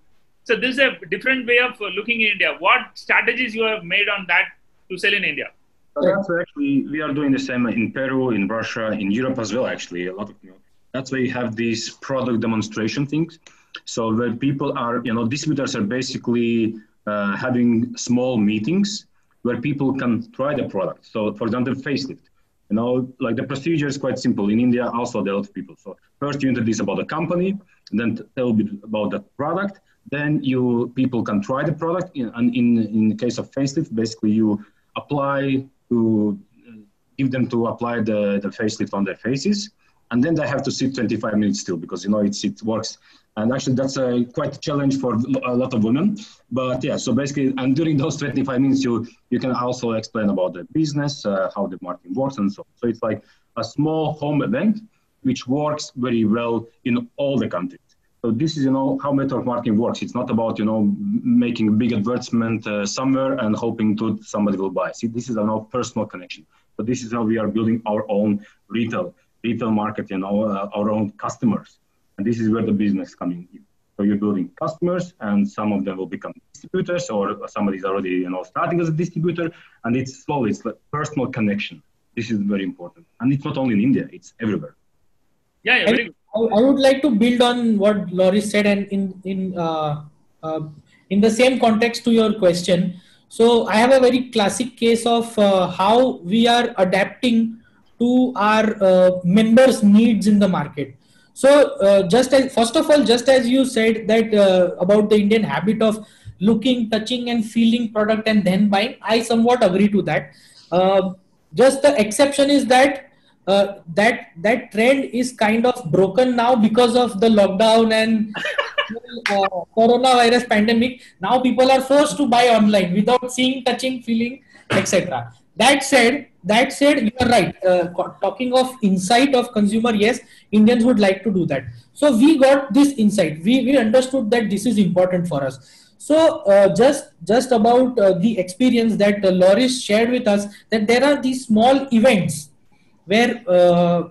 So this is a different way of looking in India. What strategies you have made on that to sell in India? that's actually we are doing the same in Peru, in Russia, in Europe as well. Actually, a lot of you know, that's why you have these product demonstration things. So where people are, you know, distributors are basically uh, having small meetings where people can try the product. So, for example, facelift. You know, like the procedure is quite simple. In India, also there are a lot of people. So first you introduce about the company, then tell a bit about the product. Then you people can try the product. And in in the case of facelift, basically you apply to uh, give them to apply the, the facelift on their faces. And then they have to sit 25 minutes still because, you know, it's, it works. And actually that's a quite a challenge for a lot of women. But yeah, so basically, and during those 25 minutes, you, you can also explain about the business, uh, how the marketing works and so on. So it's like a small home event, which works very well in all the countries. So this is, you know, how network marketing works. It's not about, you know, making a big advertisement uh, somewhere and hoping to somebody will buy. See, this is a you know, personal connection. But this is how we are building our own retail, retail market, you know, uh, our own customers. And this is where the business coming in. So you're building customers, and some of them will become distributors, or somebody's already, you know, starting as a distributor, and it's slowly, it's like personal connection. This is very important, and it's not only in India; it's everywhere. Yeah, yeah very I would like to build on what Loris said, and in in uh, uh, in the same context to your question. So I have a very classic case of uh, how we are adapting to our uh, members' needs in the market. So uh, just as first of all, just as you said that uh, about the Indian habit of looking, touching, and feeling product and then buying, I somewhat agree to that. just the exception is that uh, that that trend is kind of broken now because of the lockdown and uh, coronavirus pandemic. Now people are forced to buy online without seeing touching feeling etc that said that said you are right. Uh, talking of insight of consumer yes indians would like to do that. So we got this insight. We we understood that this is important for us. So uh, just just about uh, the experience that uh, Loris shared with us that there are these small events where uh,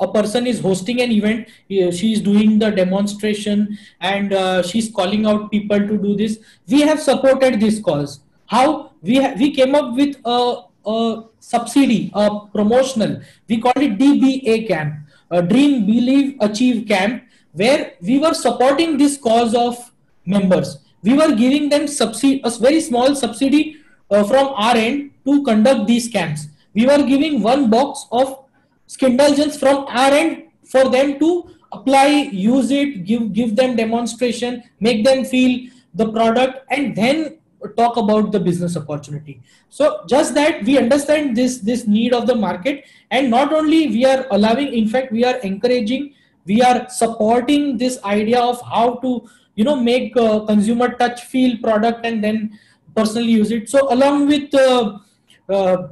a person is hosting an event she is doing the demonstration and uh, she's calling out people to do this. We have supported this cause. How? We we came up with a, a subsidy a promotional. We call it dba camp a dream believe achieve camp where we were supporting this cause of members. We were giving them subsidy a very small subsidy uh, from our end to conduct these camps we were giving one box of skindulgence from our end for them to apply use it give give them demonstration make them feel the product and then talk about the business opportunity. So just that we understand this this need of the market and not only we are allowing in fact we are encouraging we are supporting this idea of how to you know make uh, consumer touch feel product and then personally use it. So along with uh,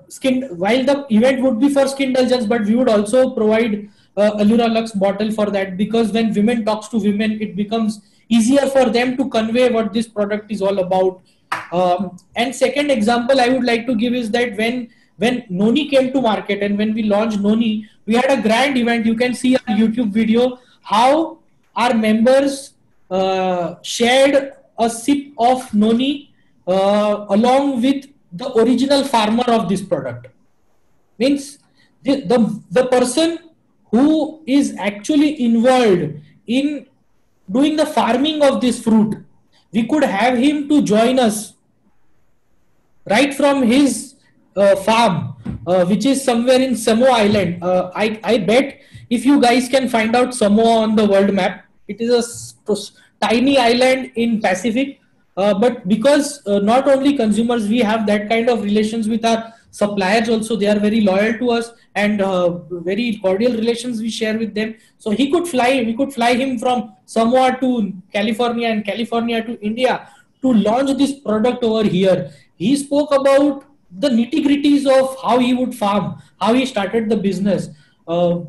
skin while the event would be for skindulgence but we would also provide uh, Allura Lux bottle for that because when women talks to women it becomes easier for them to convey what this product is all about. Um, and second example I would like to give is that when when Noni came to market and when we launched Noni we had a grand event. You can see our YouTube video how our members uh, shared a sip of Noni uh, along with the original farmer of this product. Means the, the, the person who is actually involved in doing the farming of this fruit we could have him to join us right from his uh, farm uh, which is somewhere in samoa island. Uh, I, I bet if you guys can find out samoa on the world map it is a tiny island in pacific uh, but because uh, not only consumers, we have that kind of relations with our suppliers also. They are very loyal to us and uh, very cordial relations we share with them. So he could fly, we could fly him from Samoa to California and California to India to launch this product over here. He spoke about the nitty gritties of how he would farm, how he started the business. Uh,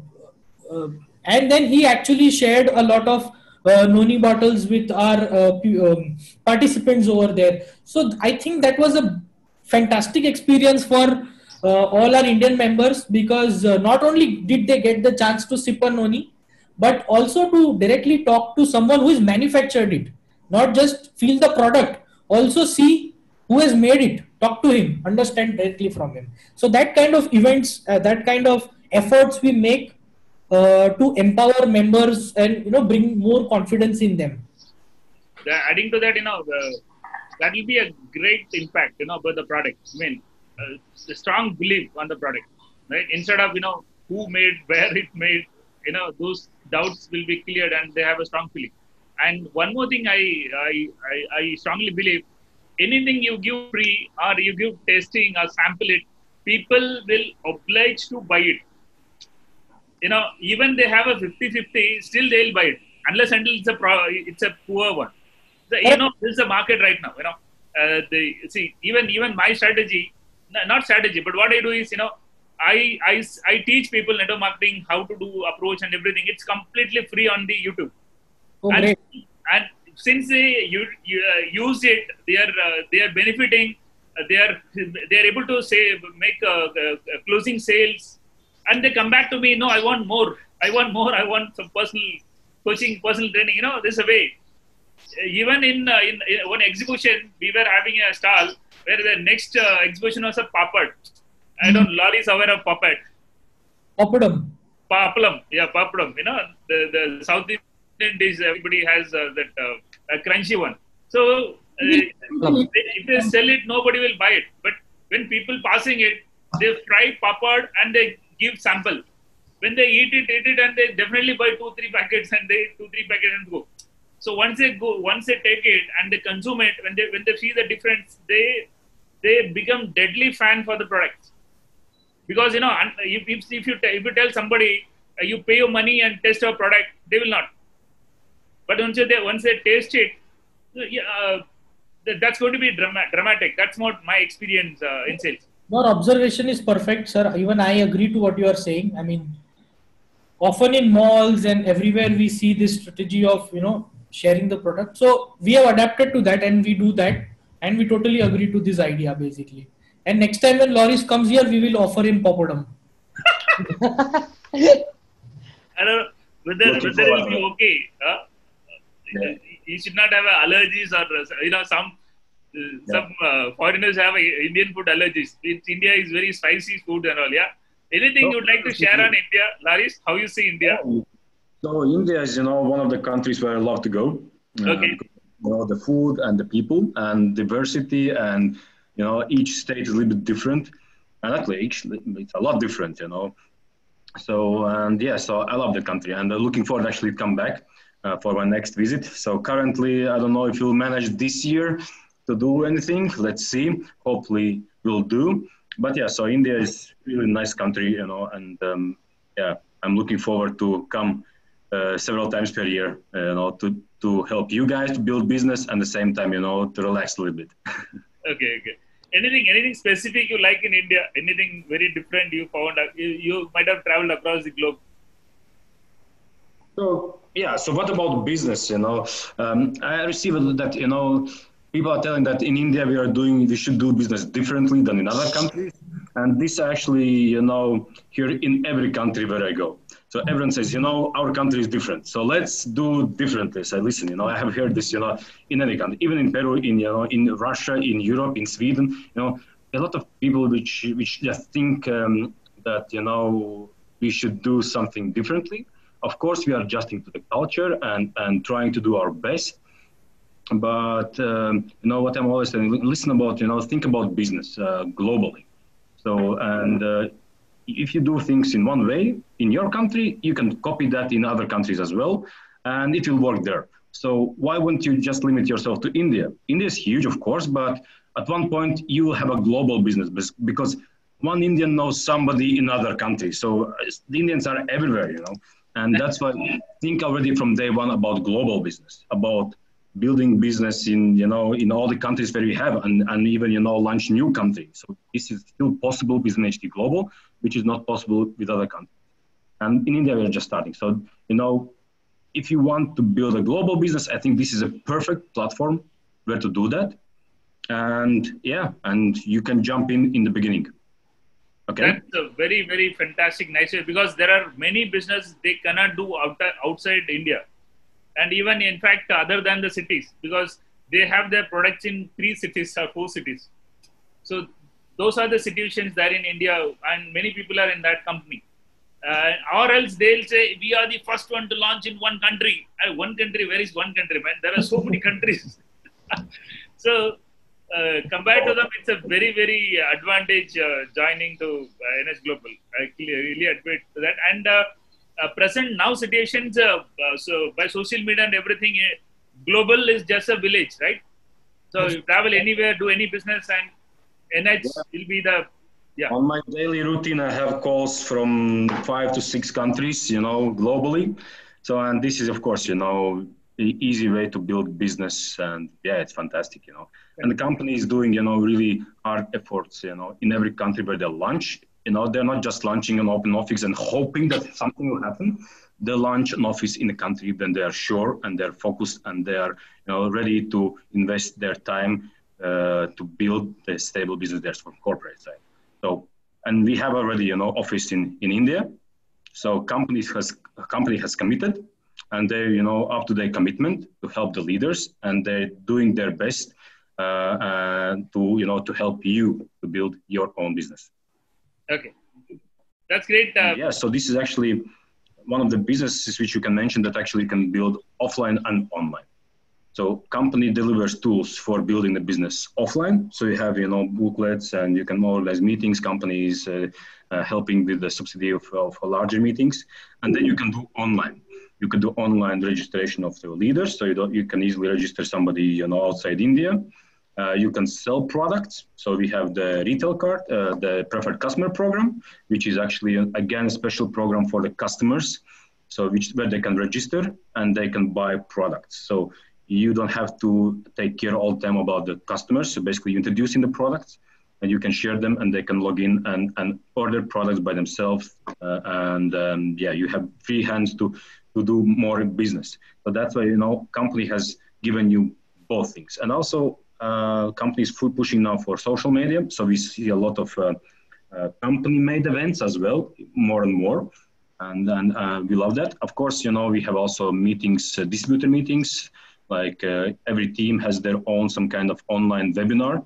uh, and then he actually shared a lot of uh, noni bottles with our uh, um, participants over there. So I think that was a fantastic experience for uh, all our Indian members because uh, not only did they get the chance to sip a noni, but also to directly talk to someone who has manufactured it, not just feel the product, also see who has made it, talk to him, understand directly from him. So that kind of events, uh, that kind of efforts we make uh, to empower members and you know bring more confidence in them. The, adding to that you know the, that will be a great impact you know about the product. I mean uh, the strong belief on the product right? Instead of you know who made where it made you know those doubts will be cleared and they have a strong feeling. And one more thing i i i, I strongly believe anything you give free or you give tasting or sample it people will oblige to buy it you know, even they have a 50-50, still they'll buy it unless until it's a pro, it's a poor one. So, you know, this is a market right now. You know, uh, the see even even my strategy, not strategy, but what I do is you know, I I I teach people network marketing how to do approach and everything. It's completely free on the YouTube. Oh, and, and since they you, you, uh, use it, they are uh, they are benefiting. Uh, they are they are able to say make uh, uh, closing sales, and they come back to me. No, I want more. I want more. I want some personal coaching, personal training. You know, this is a way. Even in, uh, in in one exhibition, we were having a stall where the next uh, exhibition was a puppet. I don't. Loris is aware of puppet. Papadum. Papalam, yeah, papadum. You know, the, the South Indian dish, everybody has uh, that uh, a crunchy one. So, uh, if they sell it, nobody will buy it. But when people passing it, they fry papad and they give sample. When they eat it, eat it, and they definitely buy two, three packets, and they two, three packets and go. So once they go, once they take it and they consume it, when they when they see the difference, they they become deadly fan for the product because you know if, if, if you if you tell somebody uh, you pay your money and test your product they will not but once they once they taste it uh, that's going to be drama- dramatic that's what my experience uh, in sales Your observation is perfect, sir. Even I agree to what you are saying. I mean, often in malls and everywhere we see this strategy of you know sharing the product. So we have adapted to that and we do that, and we totally agree to this idea basically. And next time when Loris comes here, we will offer him papadum. I don't know whether, whether it will be okay. Huh? Yeah. You should not have allergies or uh, you know some uh, some uh, foreigners have uh, Indian food allergies. It's, India is very spicy food and all. Yeah. Anything No, you'd like to share on India, Loris? How you see India? So India is, you know, one of the countries where I love to go. Uh, Okay. because, You know, the food and the people and diversity and, you know, each state is a little bit different. And actually, each, it's a lot different, you know. So, and yeah, so I love the country and I'm looking forward actually to actually come back uh, for my next visit. So currently, I don't know if you'll manage this year to do anything. Let's see. Hopefully we'll do. But yeah, so India is really nice country, you know, and um, yeah, I'm looking forward to come uh, several times per year, uh, you know, to, to help you guys to build business and the same time, you know, to relax a little bit. Okay, okay. Anything, anything specific you like in India? Anything very different you found? You, you might have traveled across the globe. So yeah, so what about business? You know, um, I received that you know people are telling that in India we are doing we should do business differently than in other countries, and this actually you know here in every country where I go. So everyone says, you know, our country is different, so let's do differently. So listen, you know, I have heard this, you know, in any country, even in Peru, in you know, in Russia, in Europe, in Sweden, you know, a lot of people which which just think um, that you know we should do something differently. Of course we are adjusting to the culture and and trying to do our best but um, you know what i'm always saying listen about you know think about business uh, globally. So and uh, if you do things in one way in your country you can copy that in other countries as well and it will work there. So why wouldn't you just limit yourself to india? India is huge of course but at one point you will have a global business because one indian knows somebody in other countries so uh, the indians are everywhere you know and that's why think already from day one about global business about building business in you know in all the countries where we have and, and even you know launch new countries so this is still possible with NHT global which is not possible with other countries. And in india we're just starting. So you know if you want to build a global business i think this is a perfect platform where to do that. And yeah and you can jump in in the beginning. Okay? That's a very, very fantastic, nice way because there are many businesses they cannot do out, outside India, and even in fact other than the cities because they have their products in three cities or four cities. So those are the situations there in India, and many people are in that company. Uh, or else they'll say we are the first one to launch in one country. Uh, one country, where is one country, man? There are so many countries. so uh, compared to them, it's a very, very advantage uh, joining to uh, NHT Global. I really admit that. And uh, present now situations, uh, uh, so by social media and everything, uh, global is just a village, right? So you travel anywhere, do any business, and NH will be the yeah. On my daily routine, I have calls from five to six countries, you know, globally. So, and this is, of course, you know, the easy way to build business. And yeah, it's fantastic, you know. And the company is doing, you know, really hard efforts, you know, in every country where they launch. You know, they're not just launching an open office and hoping that something will happen. They launch an office in the country, when they are sure and they're focused and they are you know ready to invest their time uh, to build a stable business there from corporate side. So, and we have already you know office in in India. So companies has company has committed and they you know up to their commitment to help the leaders and they're doing their best uh, uh, to you know to help you to build your own business okay that's great uh, yeah so this is actually one of the businesses which you can mention that actually can build offline and online so company delivers tools for building the business offline. So you have you know booklets and you can organize meetings. Companies uh, uh, helping with the subsidy of, of larger meetings, and then you can do online you can do online registration of the leaders, so you, don't, you can easily register somebody you know outside India. Uh, you can sell products. So we have the retail card, uh, the preferred customer program, which is actually uh, again a special program for the customers. So which where they can register and they can buy products. So you don't have to take care all the time about the customers. So basically, introducing the products, and you can share them, and they can log in and, and order products by themselves. Uh, and um, yeah, you have free hands to to do more business. So that's why you know company has given you both things, and also uh, companies pushing now for social media. So we see a lot of uh, uh, company-made events as well, more and more, and and uh, we love that. Of course, you know we have also meetings, distributor meetings. Like every team has their own some kind of online webinar.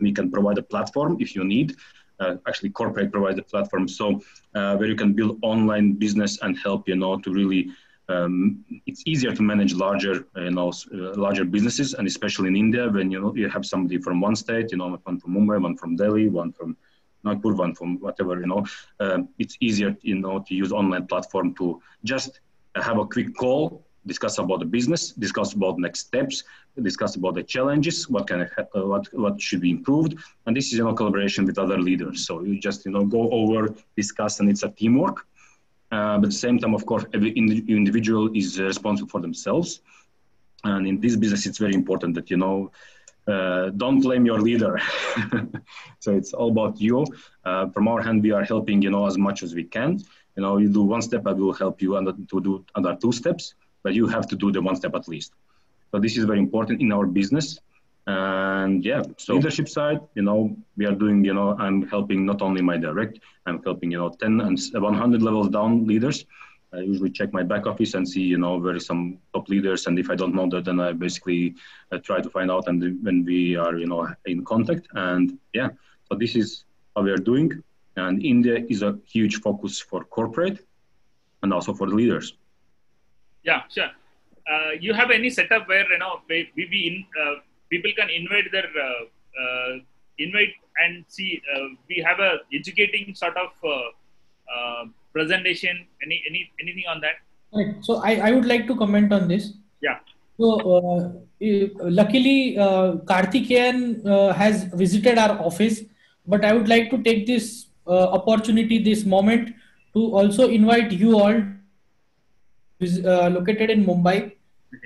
We can provide a platform if you need uh, actually corporate provides a platform so uh, where you can build online business and help you know to really um, it's easier to manage larger you know uh, larger businesses and especially in India when you know you have somebody from one state you know one from Mumbai one from Delhi one from Nagpur one from whatever you know uh, it's easier you know to use online platform to just have a quick call discuss about the business, discuss about next steps, discuss about the challenges, what can uh, what what should be improved, and this is you know collaboration with other leaders. So you just you know go over, discuss, and it's a teamwork. Uh, but at the same time, of course, every individual is responsible for themselves, and in this business, it's very important that you know. Uh, don't blame your leader. so it's all about you. Uh, from our hand, we are helping you know as much as we can. You know, you do one step, I will help you under, to do other two steps but you have to do the one step at least. So this is very important in our business. And yeah, so leadership side, you know, we are doing, you know, I'm helping not only my direct, I'm helping, you know, 10 and 100 levels down leaders. I usually check my back office and see, you know, where is some top leaders. And if I don't know that, then I basically uh, try to find out and when we are, you know, in contact. And yeah, so this is how we are doing. And India is a huge focus for corporate and also for the leaders. Yeah, sure. Uh, you have any setup where you know we, maybe in, uh, people can invite their uh, uh invite and see uh, we have a educating sort of uh, presentation. Any any anything on that? Right. So I, I would like to comment on this. Yeah. So luckily, uh, Karthikeyan has visited our office, but I would like to take this opportunity, this moment, to also invite you all is uh, located in Mumbai,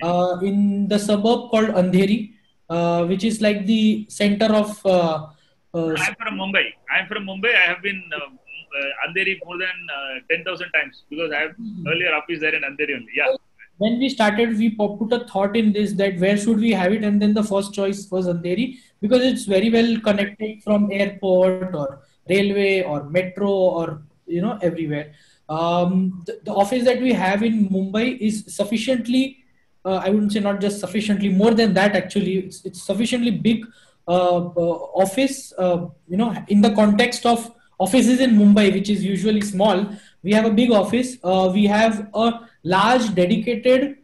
uh, in the suburb called Andheri, uh, which is like the center of. I'm from Mumbai. I'm from Mumbai. I have been uh, Andheri more than uh, 10,000 times because I have mm-hmm. earlier office there in Andheri only. Yeah. When we started, we put a thought in this that where should we have it, and then the first choice was Andheri because it's very well connected from airport or railway or metro or you know everywhere um, the, the, office that we have in Mumbai is sufficiently, uh, I wouldn't say not just sufficiently, more than that actually, it's, it's sufficiently big uh, uh, office, uh, you know, in the context of offices in Mumbai, which is usually small, we have a big office. Uh, we have a large dedicated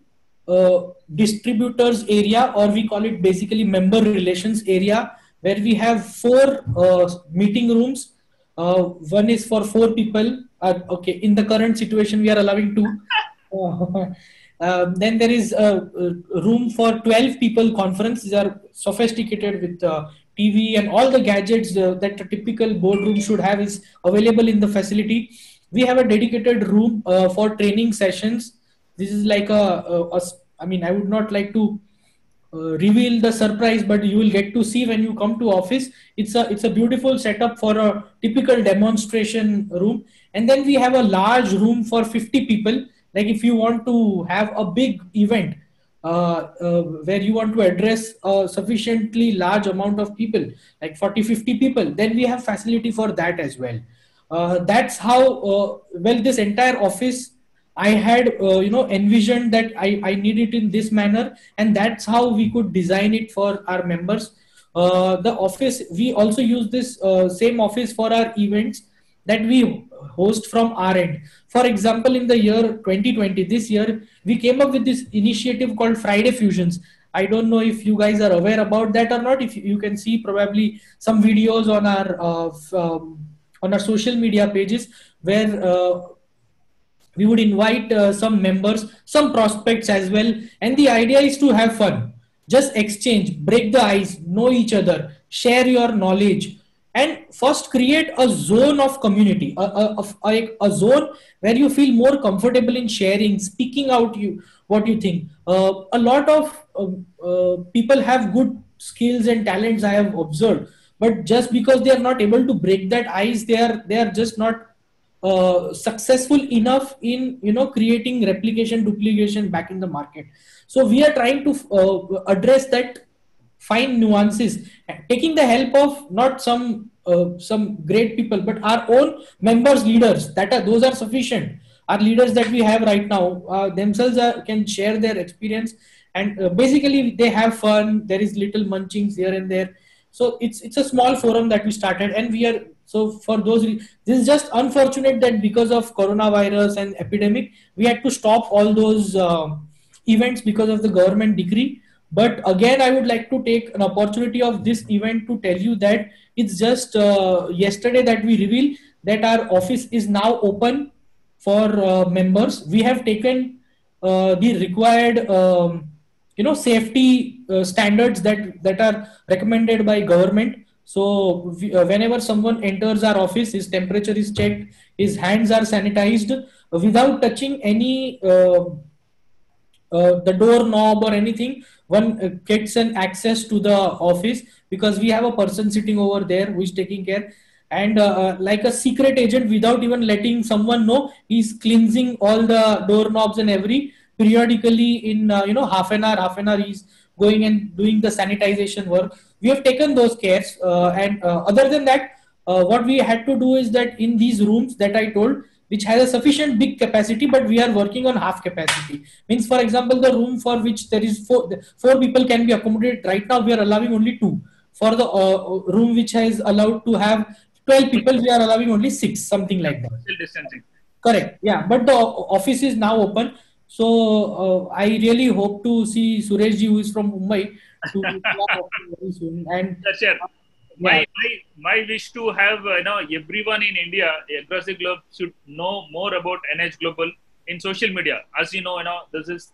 distributors area, or we call it basically member relations area, where we have four meeting rooms. one is for four people okay in the current situation we are allowing two uh, then there is a, a, room for 12 people conference. These are sophisticated with uh, tv and all the gadgets uh, that a typical boardroom should have is available in the facility. We have a dedicated room uh, for training sessions. This is like a, a, a i mean i would not like to uh, reveal the surprise but you will get to see when you come to office. It's a it's a beautiful setup for a typical demonstration room. And then we have a large room for 50 people like if you want to have a big event uh, uh, where you want to address a sufficiently large amount of people like 40 50 people then we have facility for that as well uh, that's how uh, well this entire office I had uh, you know envisioned that I, I need it in this manner and that's how we could design it for our members. Uh, the office we also use this same office for our events that we host from our end. For example, in the year 2020, this year we came up with this initiative called Friday Fusions. I don't know if you guys are aware about that or not. If you can see probably some videos on our uh, um, on our social media pages where uh, we would invite uh, some members some prospects as well and the idea is to have fun just exchange break the ice know each other share your knowledge and first create a zone of community a, a, a, a zone where you feel more comfortable in sharing speaking out you what you think. Uh, a lot of um, uh, people have good skills and talents i have observed. But just because they are not able to break that ice they are they are just not uh, successful enough in you know creating replication duplication back in the market. So we are trying to uh, address that fine nuances taking the help of not some uh, some great people but our own members leaders that are those are sufficient our leaders that we have right now uh, themselves are, can share their experience and uh, basically they have fun there is little munchings here and there so it's it's a small forum that we started and we are so for those, this is just unfortunate that because of coronavirus and epidemic, we had to stop all those uh, events because of the government decree. But again, I would like to take an opportunity of this event to tell you that it's just uh, yesterday that we reveal that our office is now open for uh, members. We have taken uh, the required, um, you know, safety uh, standards that that are recommended by government so uh, whenever someone enters our office, his temperature is checked, his hands are sanitized without touching any uh, uh, the door knob or anything. One uh, gets an access to the office because we have a person sitting over there who is taking care. And uh, uh, like a secret agent, without even letting someone know, he's cleansing all the doorknobs and every periodically in you know half an hour, half an hour. He's going and doing the sanitization work we have taken those cares uh, and uh, other than that uh, what we had to do is that in these rooms that i told which has a sufficient big capacity but we are working on half capacity. Means for example the room for which there is four four people can be accommodated right now we are allowing only two. For the uh, room which has allowed to have 12 people we are allowing only six something like that. Still distancing. Correct yeah but the office is now open. So uh, i really hope to see sureshji who is from mumbai to very soon. And sure. My, my, my wish to have uh, you know everyone in India across the globe should know more about NHT Global in social media. As you know, you know this is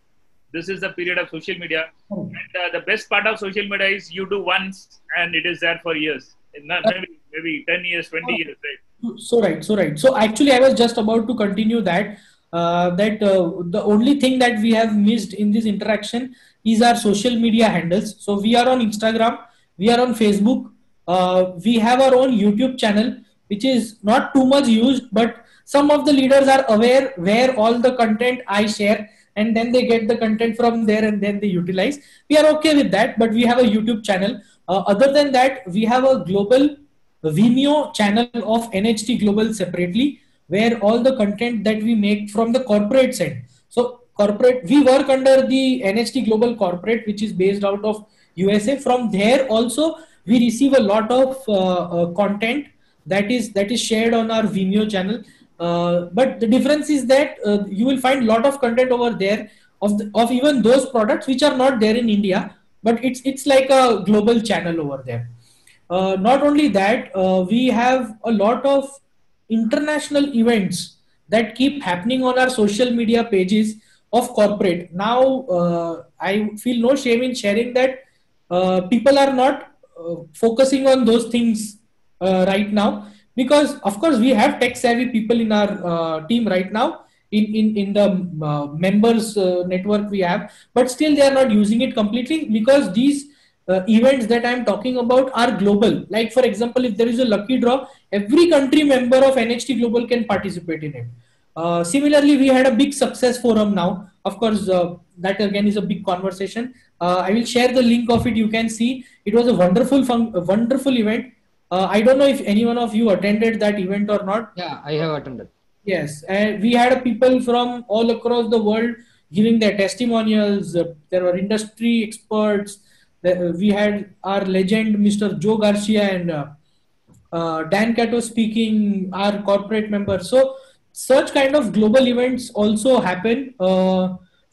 this is the period of social media, oh. and uh, the best part of social media is you do once and it is there for years, maybe maybe ten years, twenty oh. years, right? So right, so right. So actually, I was just about to continue that. Uh, that uh, the only thing that we have missed in this interaction is our social media handles. So we are on Instagram, we are on Facebook, uh, we have our own YouTube channel, which is not too much used, but some of the leaders are aware where all the content I share and then they get the content from there and then they utilize. We are okay with that, but we have a YouTube channel. Uh, other than that, we have a global Vimeo channel of NHT Global separately, where all the content that we make from the corporate side. So corporate we work under the nht global corporate which is based out of usa from there also we receive a lot of uh, uh, content that is that is shared on our vimeo channel uh, but the difference is that uh, you will find a lot of content over there of, the, of even those products which are not there in india but it's it's like a global channel over there not only that we have a lot of international events that keep happening on our social media pages of corporate. Now, uh, I feel no shame in sharing that uh, people are not focusing on those things uh, right now. Because, of course, we have tech savvy people in our uh, team right now, in in in the uh, members uh, network we have. But still they are not using it completely because these uh, events that i'm talking about are global. Like for example if there is a lucky draw every country member of nht global can participate in it. Uh, similarly we had a big success forum now. Of course uh, that again is a big conversation uh, i will share the link of it you can see it was a wonderful fun- a wonderful event i don't know if anyone of you attended that event or not Yeah, I have attended. Yes, and we had people from all across the world giving their testimonials. Uh, there were industry experts. The- we had our legend, Mr. Joe Garcia, and uh, uh, Dan Cato speaking, our corporate members. So, such kind of global events also happen uh,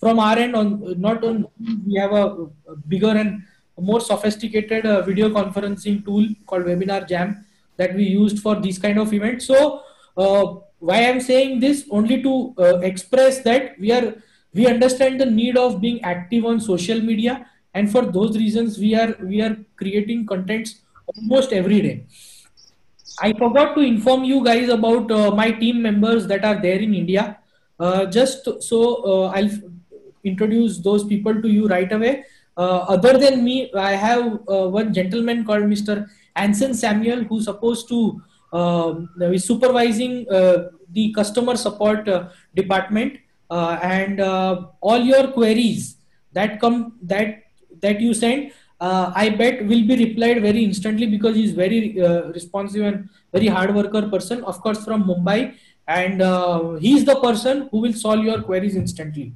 from our end. On not on we have a, bigger and more sophisticated uh, video conferencing tool called Webinar Jam that we used for these kind of events. So, uh, why I'm saying this only to uh, express that we are we understand the need of being active on social media, and for those reasons we are we are creating contents almost every day. I forgot to inform you guys about uh, my team members that are there in India. Uh, just so uh, I'll introduce those people to you right away. Uh, other than me, I have uh, one gentleman called Mr. Anson Samuel who's supposed to um, is supervising uh, the customer support uh, department uh, and all your queries that come that that you send i bet will be replied very instantly because he's very responsive and very hard worker person of course from mumbai and uh, he's the person who will solve your queries instantly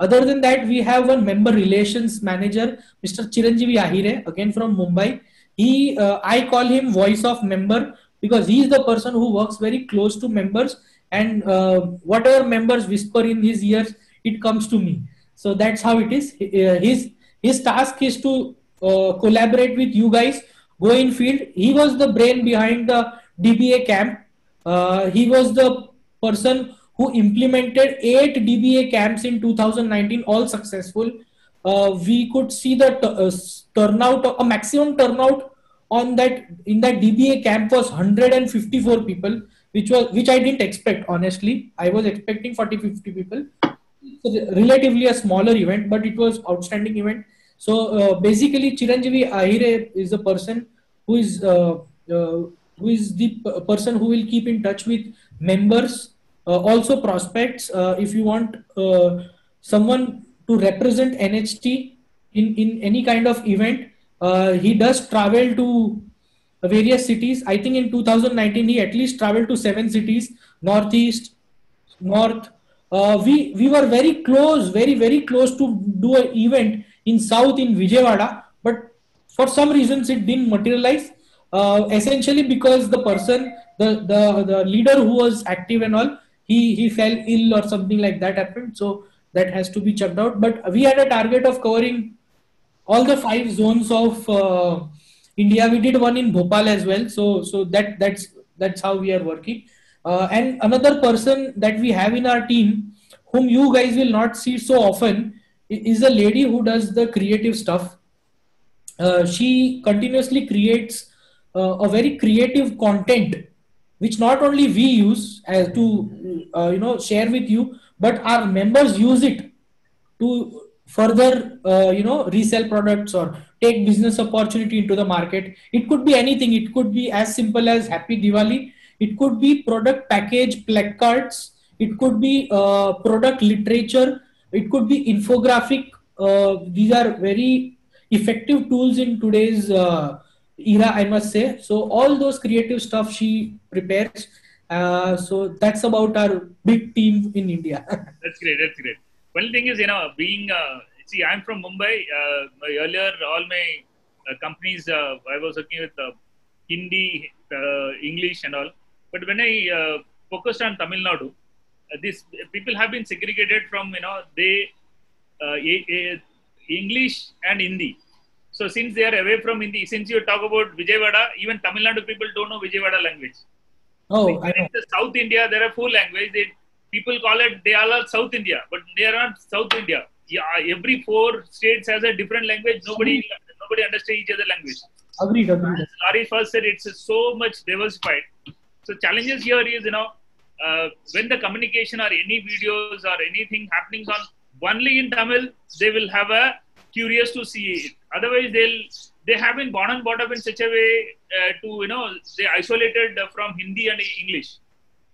other than that we have one member relations manager mr chiranjeevi ahire again from mumbai. He uh, i call him voice of member because he is the person who works very close to members and uh, whatever members whisper in his ears it comes to me. So that's how it is. Uh, his his task is to uh, collaborate with you guys go in field. He was the brain behind the dba camp. Uh, he was the person who implemented eight dba camps in 2019 all successful uh, we could see the uh, turnout a maximum turnout on that in that dba camp was 154 people which was which i didn't expect honestly. I was expecting 40 50 people. It's relatively a smaller event but it was outstanding event. So uh, basically chiranjeevi ahire is the person who is uh, uh, who is the person who will keep in touch with members also prospects uh, if you want uh, someone to represent nht in in any kind of event uh, he does travel to various cities. I think in 2019 he at least traveled to seven cities northeast north. Uh, we we were very close very very close to do an event in south in vijayawada but for some reasons it didn't materialize. Uh, essentially because the person the, the the leader who was active and all he he fell ill or something like that happened so that has to be checked out but we had a target of covering all the five zones of uh, India. We did one in Bhopal as well. So so that that's that's how we are working. Uh, and another person that we have in our team, whom you guys will not see so often, is a lady who does the creative stuff. Uh, she continuously creates uh, a very creative content which not only we use as to uh, you know share with you but our members use it to further uh, you know resell products or take business opportunity into the market. It could be anything. It could be as simple as happy diwali. It could be product package placards. It could be uh, product literature. It could be infographic. Uh, these are very effective tools in today's uh, era i must say so all those creative stuff she prepares uh, so that's about our big team in india That's great. That's great. One thing is, you know, being uh, see, I'm from Mumbai. Uh, earlier, all my uh, companies, uh, I was working with uh, Hindi, English, and all. But when I focused on Tamil Nadu, these people have been segregated from, you know, they English and Hindi. So since they are away from Hindi, since you talk about Vijayawada, even Tamil Nadu people don't know Vijayawada language. oh i know in the South India, there are four languages. They, people call it they are all South India, but they are not South India. Yeah, every four states has a different language. Nobody nobody understands each other language. agreed agreed As Loris first said, it's so much diversified. So challenges here is you know uh, when the communication or any videos or anything happening on only in Tamil, they will have a curious to see it. Otherwise, they'll they have been born and brought up in such a way uh, to you know they isolated from Hindi and English.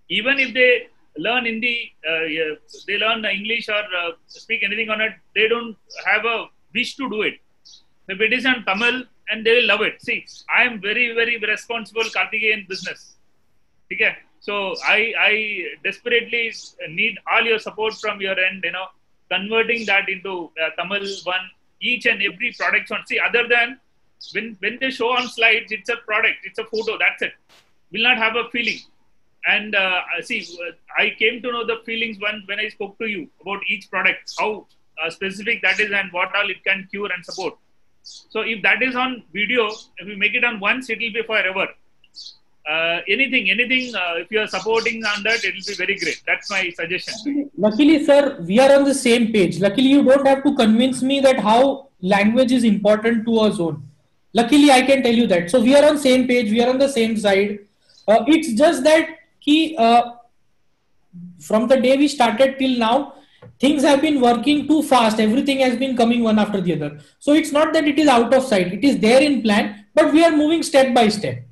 Even if they learn Hindi, uh, yeah, they learn English or uh, speak anything on it, they don't have a wish to do it. If it is in Tamil, and they will love it. See, I am very, very responsible Karthikeyan business. Okay? So I, I desperately need all your support from your end, you know, converting that into uh, Tamil one, each and every product on. See, other than when, when they show on slides, it's a product, it's a photo, that's it. Will not have a feeling and uh, see i came to know the feelings when when i spoke to you about each product how uh, specific that is and what all it can cure and support so if that is on video if we make it on once it will be forever uh, anything anything uh, if you are supporting on that it will be very great that's my suggestion luckily sir we are on the same page luckily you don't have to convince me that how language is important to our zone luckily i can tell you that so we are on same page we are on the same side uh, it's just that he, uh, from the day we started till now, things have been working too fast. Everything has been coming one after the other. So it's not that it is out of sight. It is there in plan, but we are moving step by step.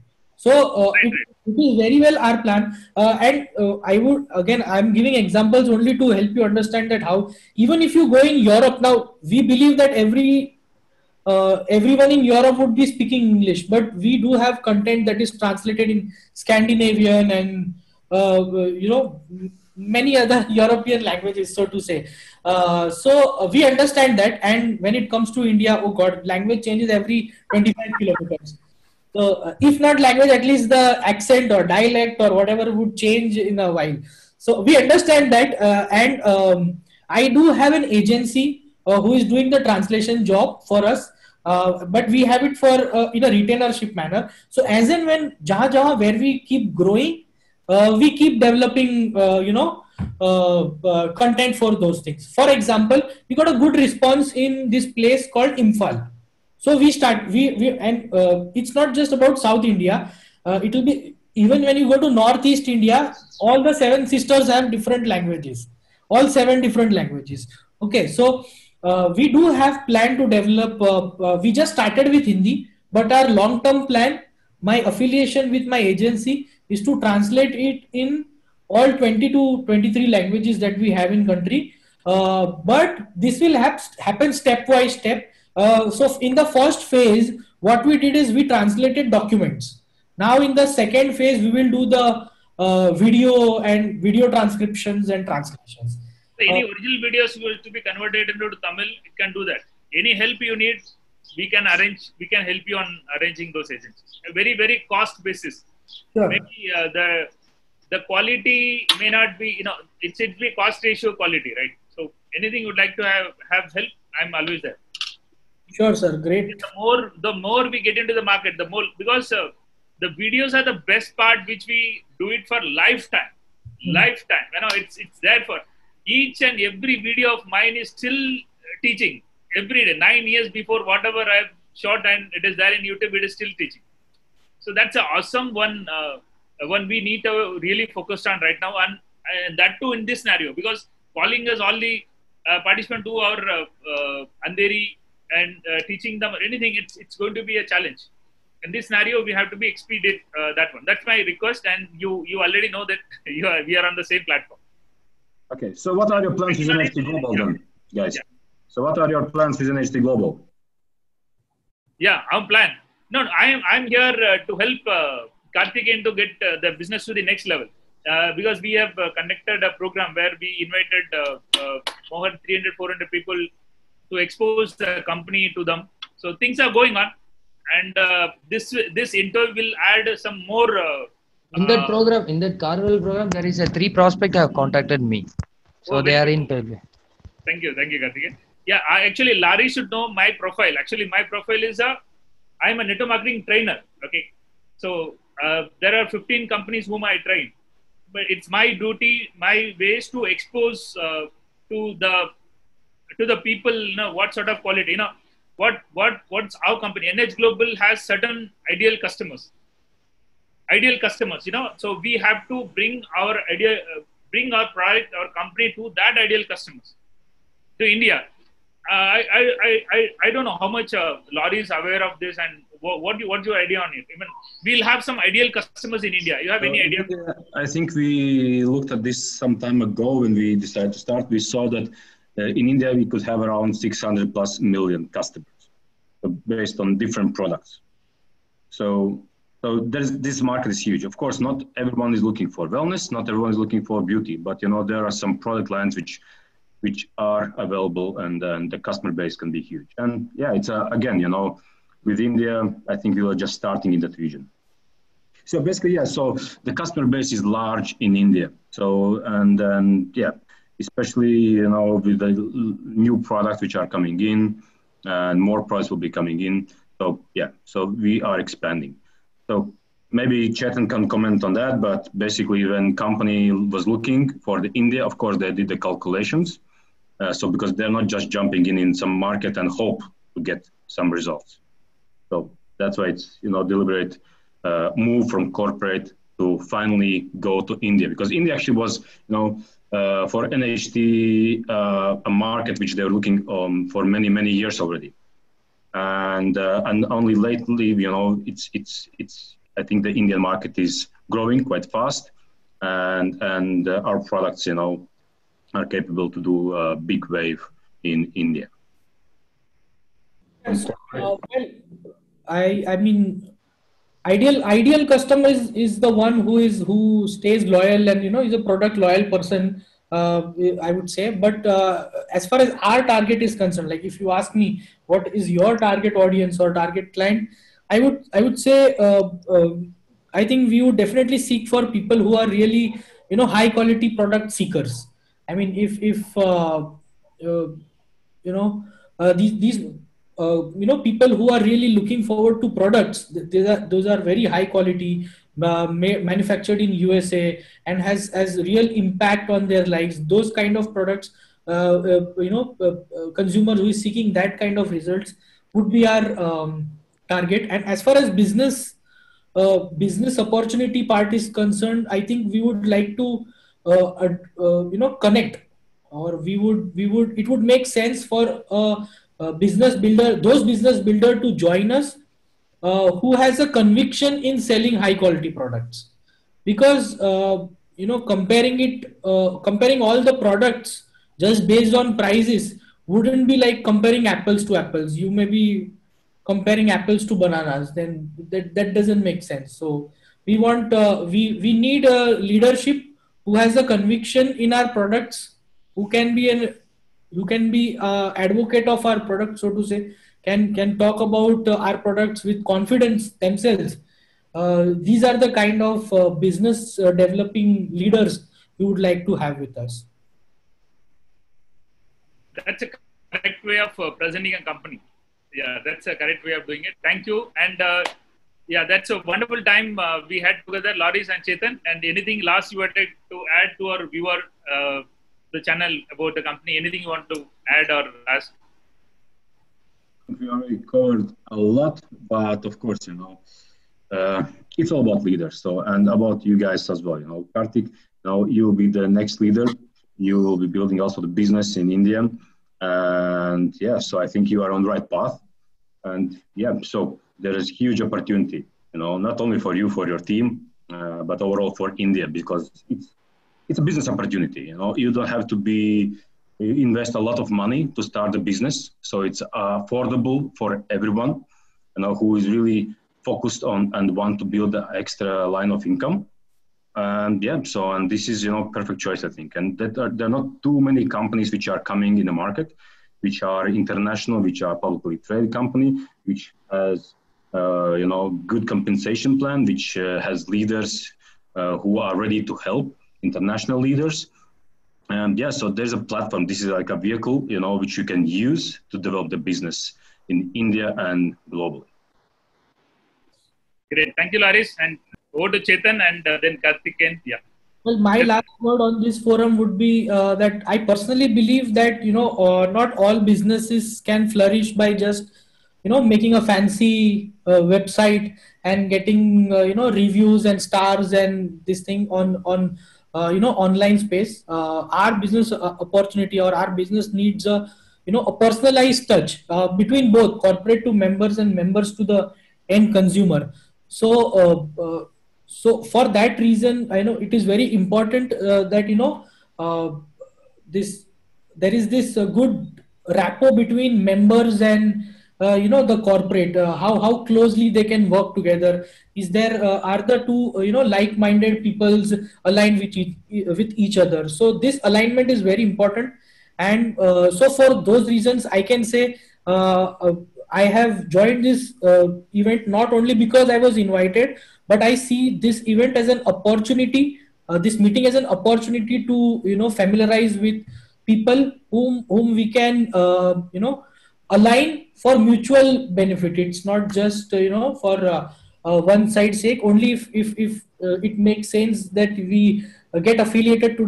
So uh, it, it is very well our plan. Uh, and uh, I would again, I'm giving examples only to help you understand that how even if you go in Europe now, we believe that every uh, everyone in Europe would be speaking English, but we do have content that is translated in Scandinavian and uh, you know many other European languages, so to say. Uh, so uh, we understand that, and when it comes to India, oh God, language changes every 25 kilometers. So uh, if not language, at least the accent or dialect or whatever would change in a while. So we understand that, uh, and um, I do have an agency uh, who is doing the translation job for us. but we have it for in a retainership manner. So as and when jaha jaha where we keep growing, uh, we keep developing, uh, you know, uh, uh, content for those things. For example, we got a good response in this place called Imphal. So we start, we, we and uh, it's not just about South India. Uh, it will be even when you go to Northeast India, all the seven sisters have different languages, all seven different languages. Okay, so we do have plan to develop. we just started with Hindi, but our long-term plan, my affiliation with my agency is to translate it in all 20 to 23 languages that we have in country. Uh, but this will have, happen step by step. Uh, so in the first phase, what we did is we translated documents. Now in the second phase, we will do the uh, video and video transcriptions and translations. So any uh, original videos will to be converted into Tamil, it can do that. Any help you need, we can arrange. We can help you on arranging those agents. A very very cost basis Sure. Maybe uh, the the quality may not be, you know, it's it be cost ratio quality, right? So anything you'd like to have have help, I'm always there. Sure, sir. Great. The more the more we get into the market, the more because uh, the videos are the best part, which we do it for lifetime. Mm-hmm. Lifetime. You know, it's it's there for each and every video of mine is still teaching every day. Nine years before whatever I've shot and it is there in YouTube, it is still teaching. So that's an awesome one. Uh, one we need to really focus on right now, and, and that too in this scenario because calling us all the uh, participants to our uh, uh, Andheri and uh, teaching them or anything, it's it's going to be a challenge. In this scenario, we have to be expedite uh, that one. That's my request, and you you already know that you are, we are on the same platform. Okay, so what are your plans with NHT Global then, guys? Yeah. So what are your plans with NHT Global? Yeah, our plan. No, I am I'm here uh, to help uh, Karthikeyan to get uh, the business to the next level. Uh, because we have uh, conducted a program where we invited uh, more than 300, 400 people to expose the company to them. So things are going on, and this this interview will add some more. in that program, in that Carnival program, there is a three prospect have contacted me, so oh, they are in. Thank you, thank you, Karthikeyan. Yeah, I, actually, Loris should know my profile. Actually, my profile is a I'm a network marketing trainer. Okay, so uh, there are 15 companies whom I train, but it's my duty, my ways to expose uh, to the to the people, you know, what sort of quality, you know, what what what's our company. NHT Global has certain ideal customers. ideal customers. You know, so we have to bring our idea, uh, bring our product, our company to that ideal customers to India. Uh, I, I, I, I don't know how much uh, Loris is aware of this and what, what you, what's your idea on it? I mean, we'll have some ideal customers in India. You have any idea? I think we looked at this some time ago when we decided to start. We saw that uh, Uh, in India we could have around 600 plus million customers uh, based on different products. So, so this market is huge. Of course, not everyone is looking for wellness, not everyone is looking for beauty, but you know there are some product lines which which are available and, and the customer base can be huge. And yeah, it's a, again, you know, with India, I think we are just starting in that region. So basically, yeah, so the customer base is large in India. So, and then, yeah, especially, you know, with the new products which are coming in and more products will be coming in. So, yeah, so we are expanding. So maybe Chetan can comment on that, but basically when company was looking for the India, of course, they did the calculations. Uh, so because they're not just jumping in in some market and hope to get some results. So that's why it's you know deliberate uh, move from corporate to finally go to India because India actually was you know uh, for NHT uh, a market which they were looking um, for many many years already, and uh, and only lately you know it's it's it's I think the Indian market is growing quite fast, and and uh, our products you know are capable to do a big wave in India. Uh, well, I I mean ideal ideal customer is, is the one who is who stays loyal and you know is a product loyal person uh, i would say. But uh, as far as our target is concerned like if you ask me what is your target audience or target client i would i would say uh, uh i think we would definitely seek for people who are really you know high quality product seekers. I mean if if uh, uh, you know these these uh, you know people who are really looking forward to products those are, those are very high quality uh, manufactured in usa and has has real impact on their lives. Those kind of products uh, uh you know uh, uh, consumer who is seeking that kind of results would be our um, target. And as far as business business opportunity part is concerned i think we would like to you know connect or we would we would it would make sense for uh, business builder, those business builder to join us uh, who has a conviction in selling high quality products. Because uh, you know, comparing it, uh, comparing all the products just based on prices wouldn't be like comparing apples to apples. You may be comparing apples to bananas. Then that that doesn't make sense. So we want uh, we we need a leadership who has a conviction in our products, who can be an who can be uh, advocate of our product so to say. Can can talk about uh, our products with confidence themselves. Uh, these are the kind of uh, business uh, developing leaders we would like to have with us. That's a correct way of uh, presenting a company. Yeah that's a correct way of doing it. Thank you. And yeah that's a wonderful time we had together Loris and chetan. And anything last you wanted to add to our viewer the channel about the company? Anything you want to add or ask? We already covered a lot, but of course, you know, uh, it's all about leaders. So, and about you guys as well. You know, Karthik, you now you will be the next leader. You will be building also the business in India, and yeah, so I think you are on the right path. And yeah, so there is huge opportunity. You know, not only for you, for your team, uh, but overall for India because it's it's a business opportunity. You know, you don't have to be invest a lot of money to start a business, so it's affordable for everyone. You know, who is really focused on and want to build an extra line of income. And yeah, so and this is you know perfect choice I think. And that are, there are not too many companies which are coming in the market, which are international, which are publicly traded company, which has uh, you know good compensation plan, which uh, has leaders uh, who are ready to help international leaders. And yeah, so there's a platform. This is like a vehicle, you know, which you can use to develop the business in India and globally. Great. Thank you, Loris. And over to Chetan and uh, then Karthikeyan. Yeah. Well, my last word on this forum would be uh, that I personally believe that you know uh, not all businesses can flourish by just you know making a fancy uh, website and getting uh, you know reviews and stars and this thing on on uh, you know online space uh, our business uh, opportunity or our business needs a you know a personalized touch uh, between both corporate to members and members to the end consumer. So so for that reason i know it is very important that you know this there is this good rapport between members and uh, you know the corporate uh, how how closely they can work together. Is there uh, are the two uh, you know like minded peoples aligned with each, with each other? So this alignment is very important. And uh, so for those reasons i can say i have joined this event not only because i was invited but i see this event as an opportunity this meeting as an opportunity to you know familiarize with people whom whom we can you know align for mutual benefit. It's not just you know for uh, uh, one side sake. Only if if, if uh, it makes sense that we get affiliated to,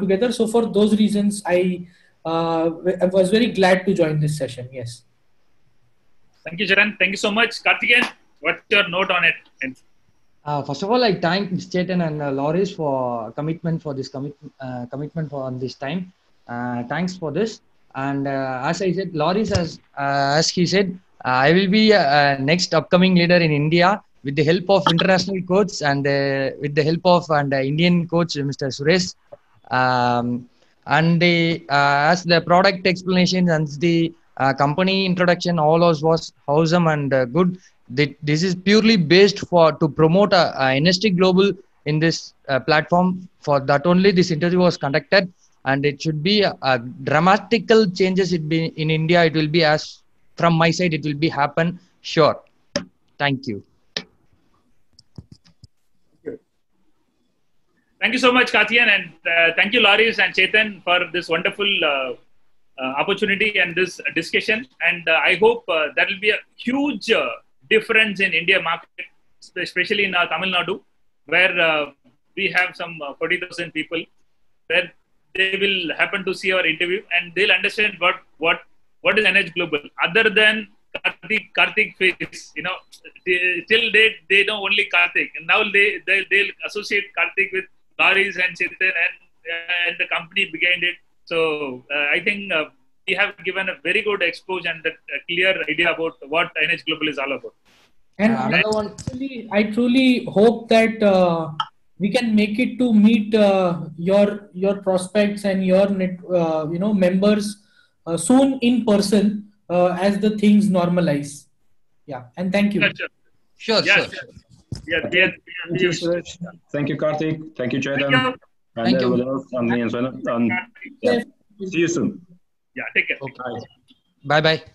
together. So for those reasons i i was very glad to join this session. Yes. Thank you Jaran. thank you so much. Karthikeyan what's your note on it? Uh, first of all, I thank Chetan and uh, Loris for commitment for this commit, uh, commitment for on this time. thanks for this. And uh, as I said, Loris as uh, as he said, uh, I will be next upcoming leader in India with the help of international coach and with the help of and Indian coach Mr. Suresh. Um, and the, as the product explanation and the company introduction, all was was awesome and good this is purely based for to promote a, a NHT Global in this uh, platform. For that only, this interview was conducted and it should be a, a dramatical changes it be in india it will be as from my side it will be happen sure. Thank you. Thank you so much Katyan, and uh, thank you Loris and Chetan for this wonderful uh, uh, opportunity and this discussion. And uh, I hope uh, there will be a huge uh, difference in India market especially in Tamil Nadu where we have some 40,000 people where they will happen to see our interview and they'll understand what what what is NHT Global other than Karthik Karthik face. You know, till they they know only Karthik, and now they they they'll associate Karthik with Loris and Chetan and and the company behind it. So uh, I think uh, we have given a very good exposure and a clear idea about what NHT Global is all about. And another one, I truly hope that uh, we can make it to meet uh, your your prospects and your net, uh, you know members uh, soon in person uh, as the things normalize. Yeah and thank you. Sure yes, sure, Yeah, yeah, thank you Suresh. thank you karthik. Thank you Chetan. thank you, and thank you. Else, and, and, and, yeah. see you soon. Yeah take care. Okay. bye bye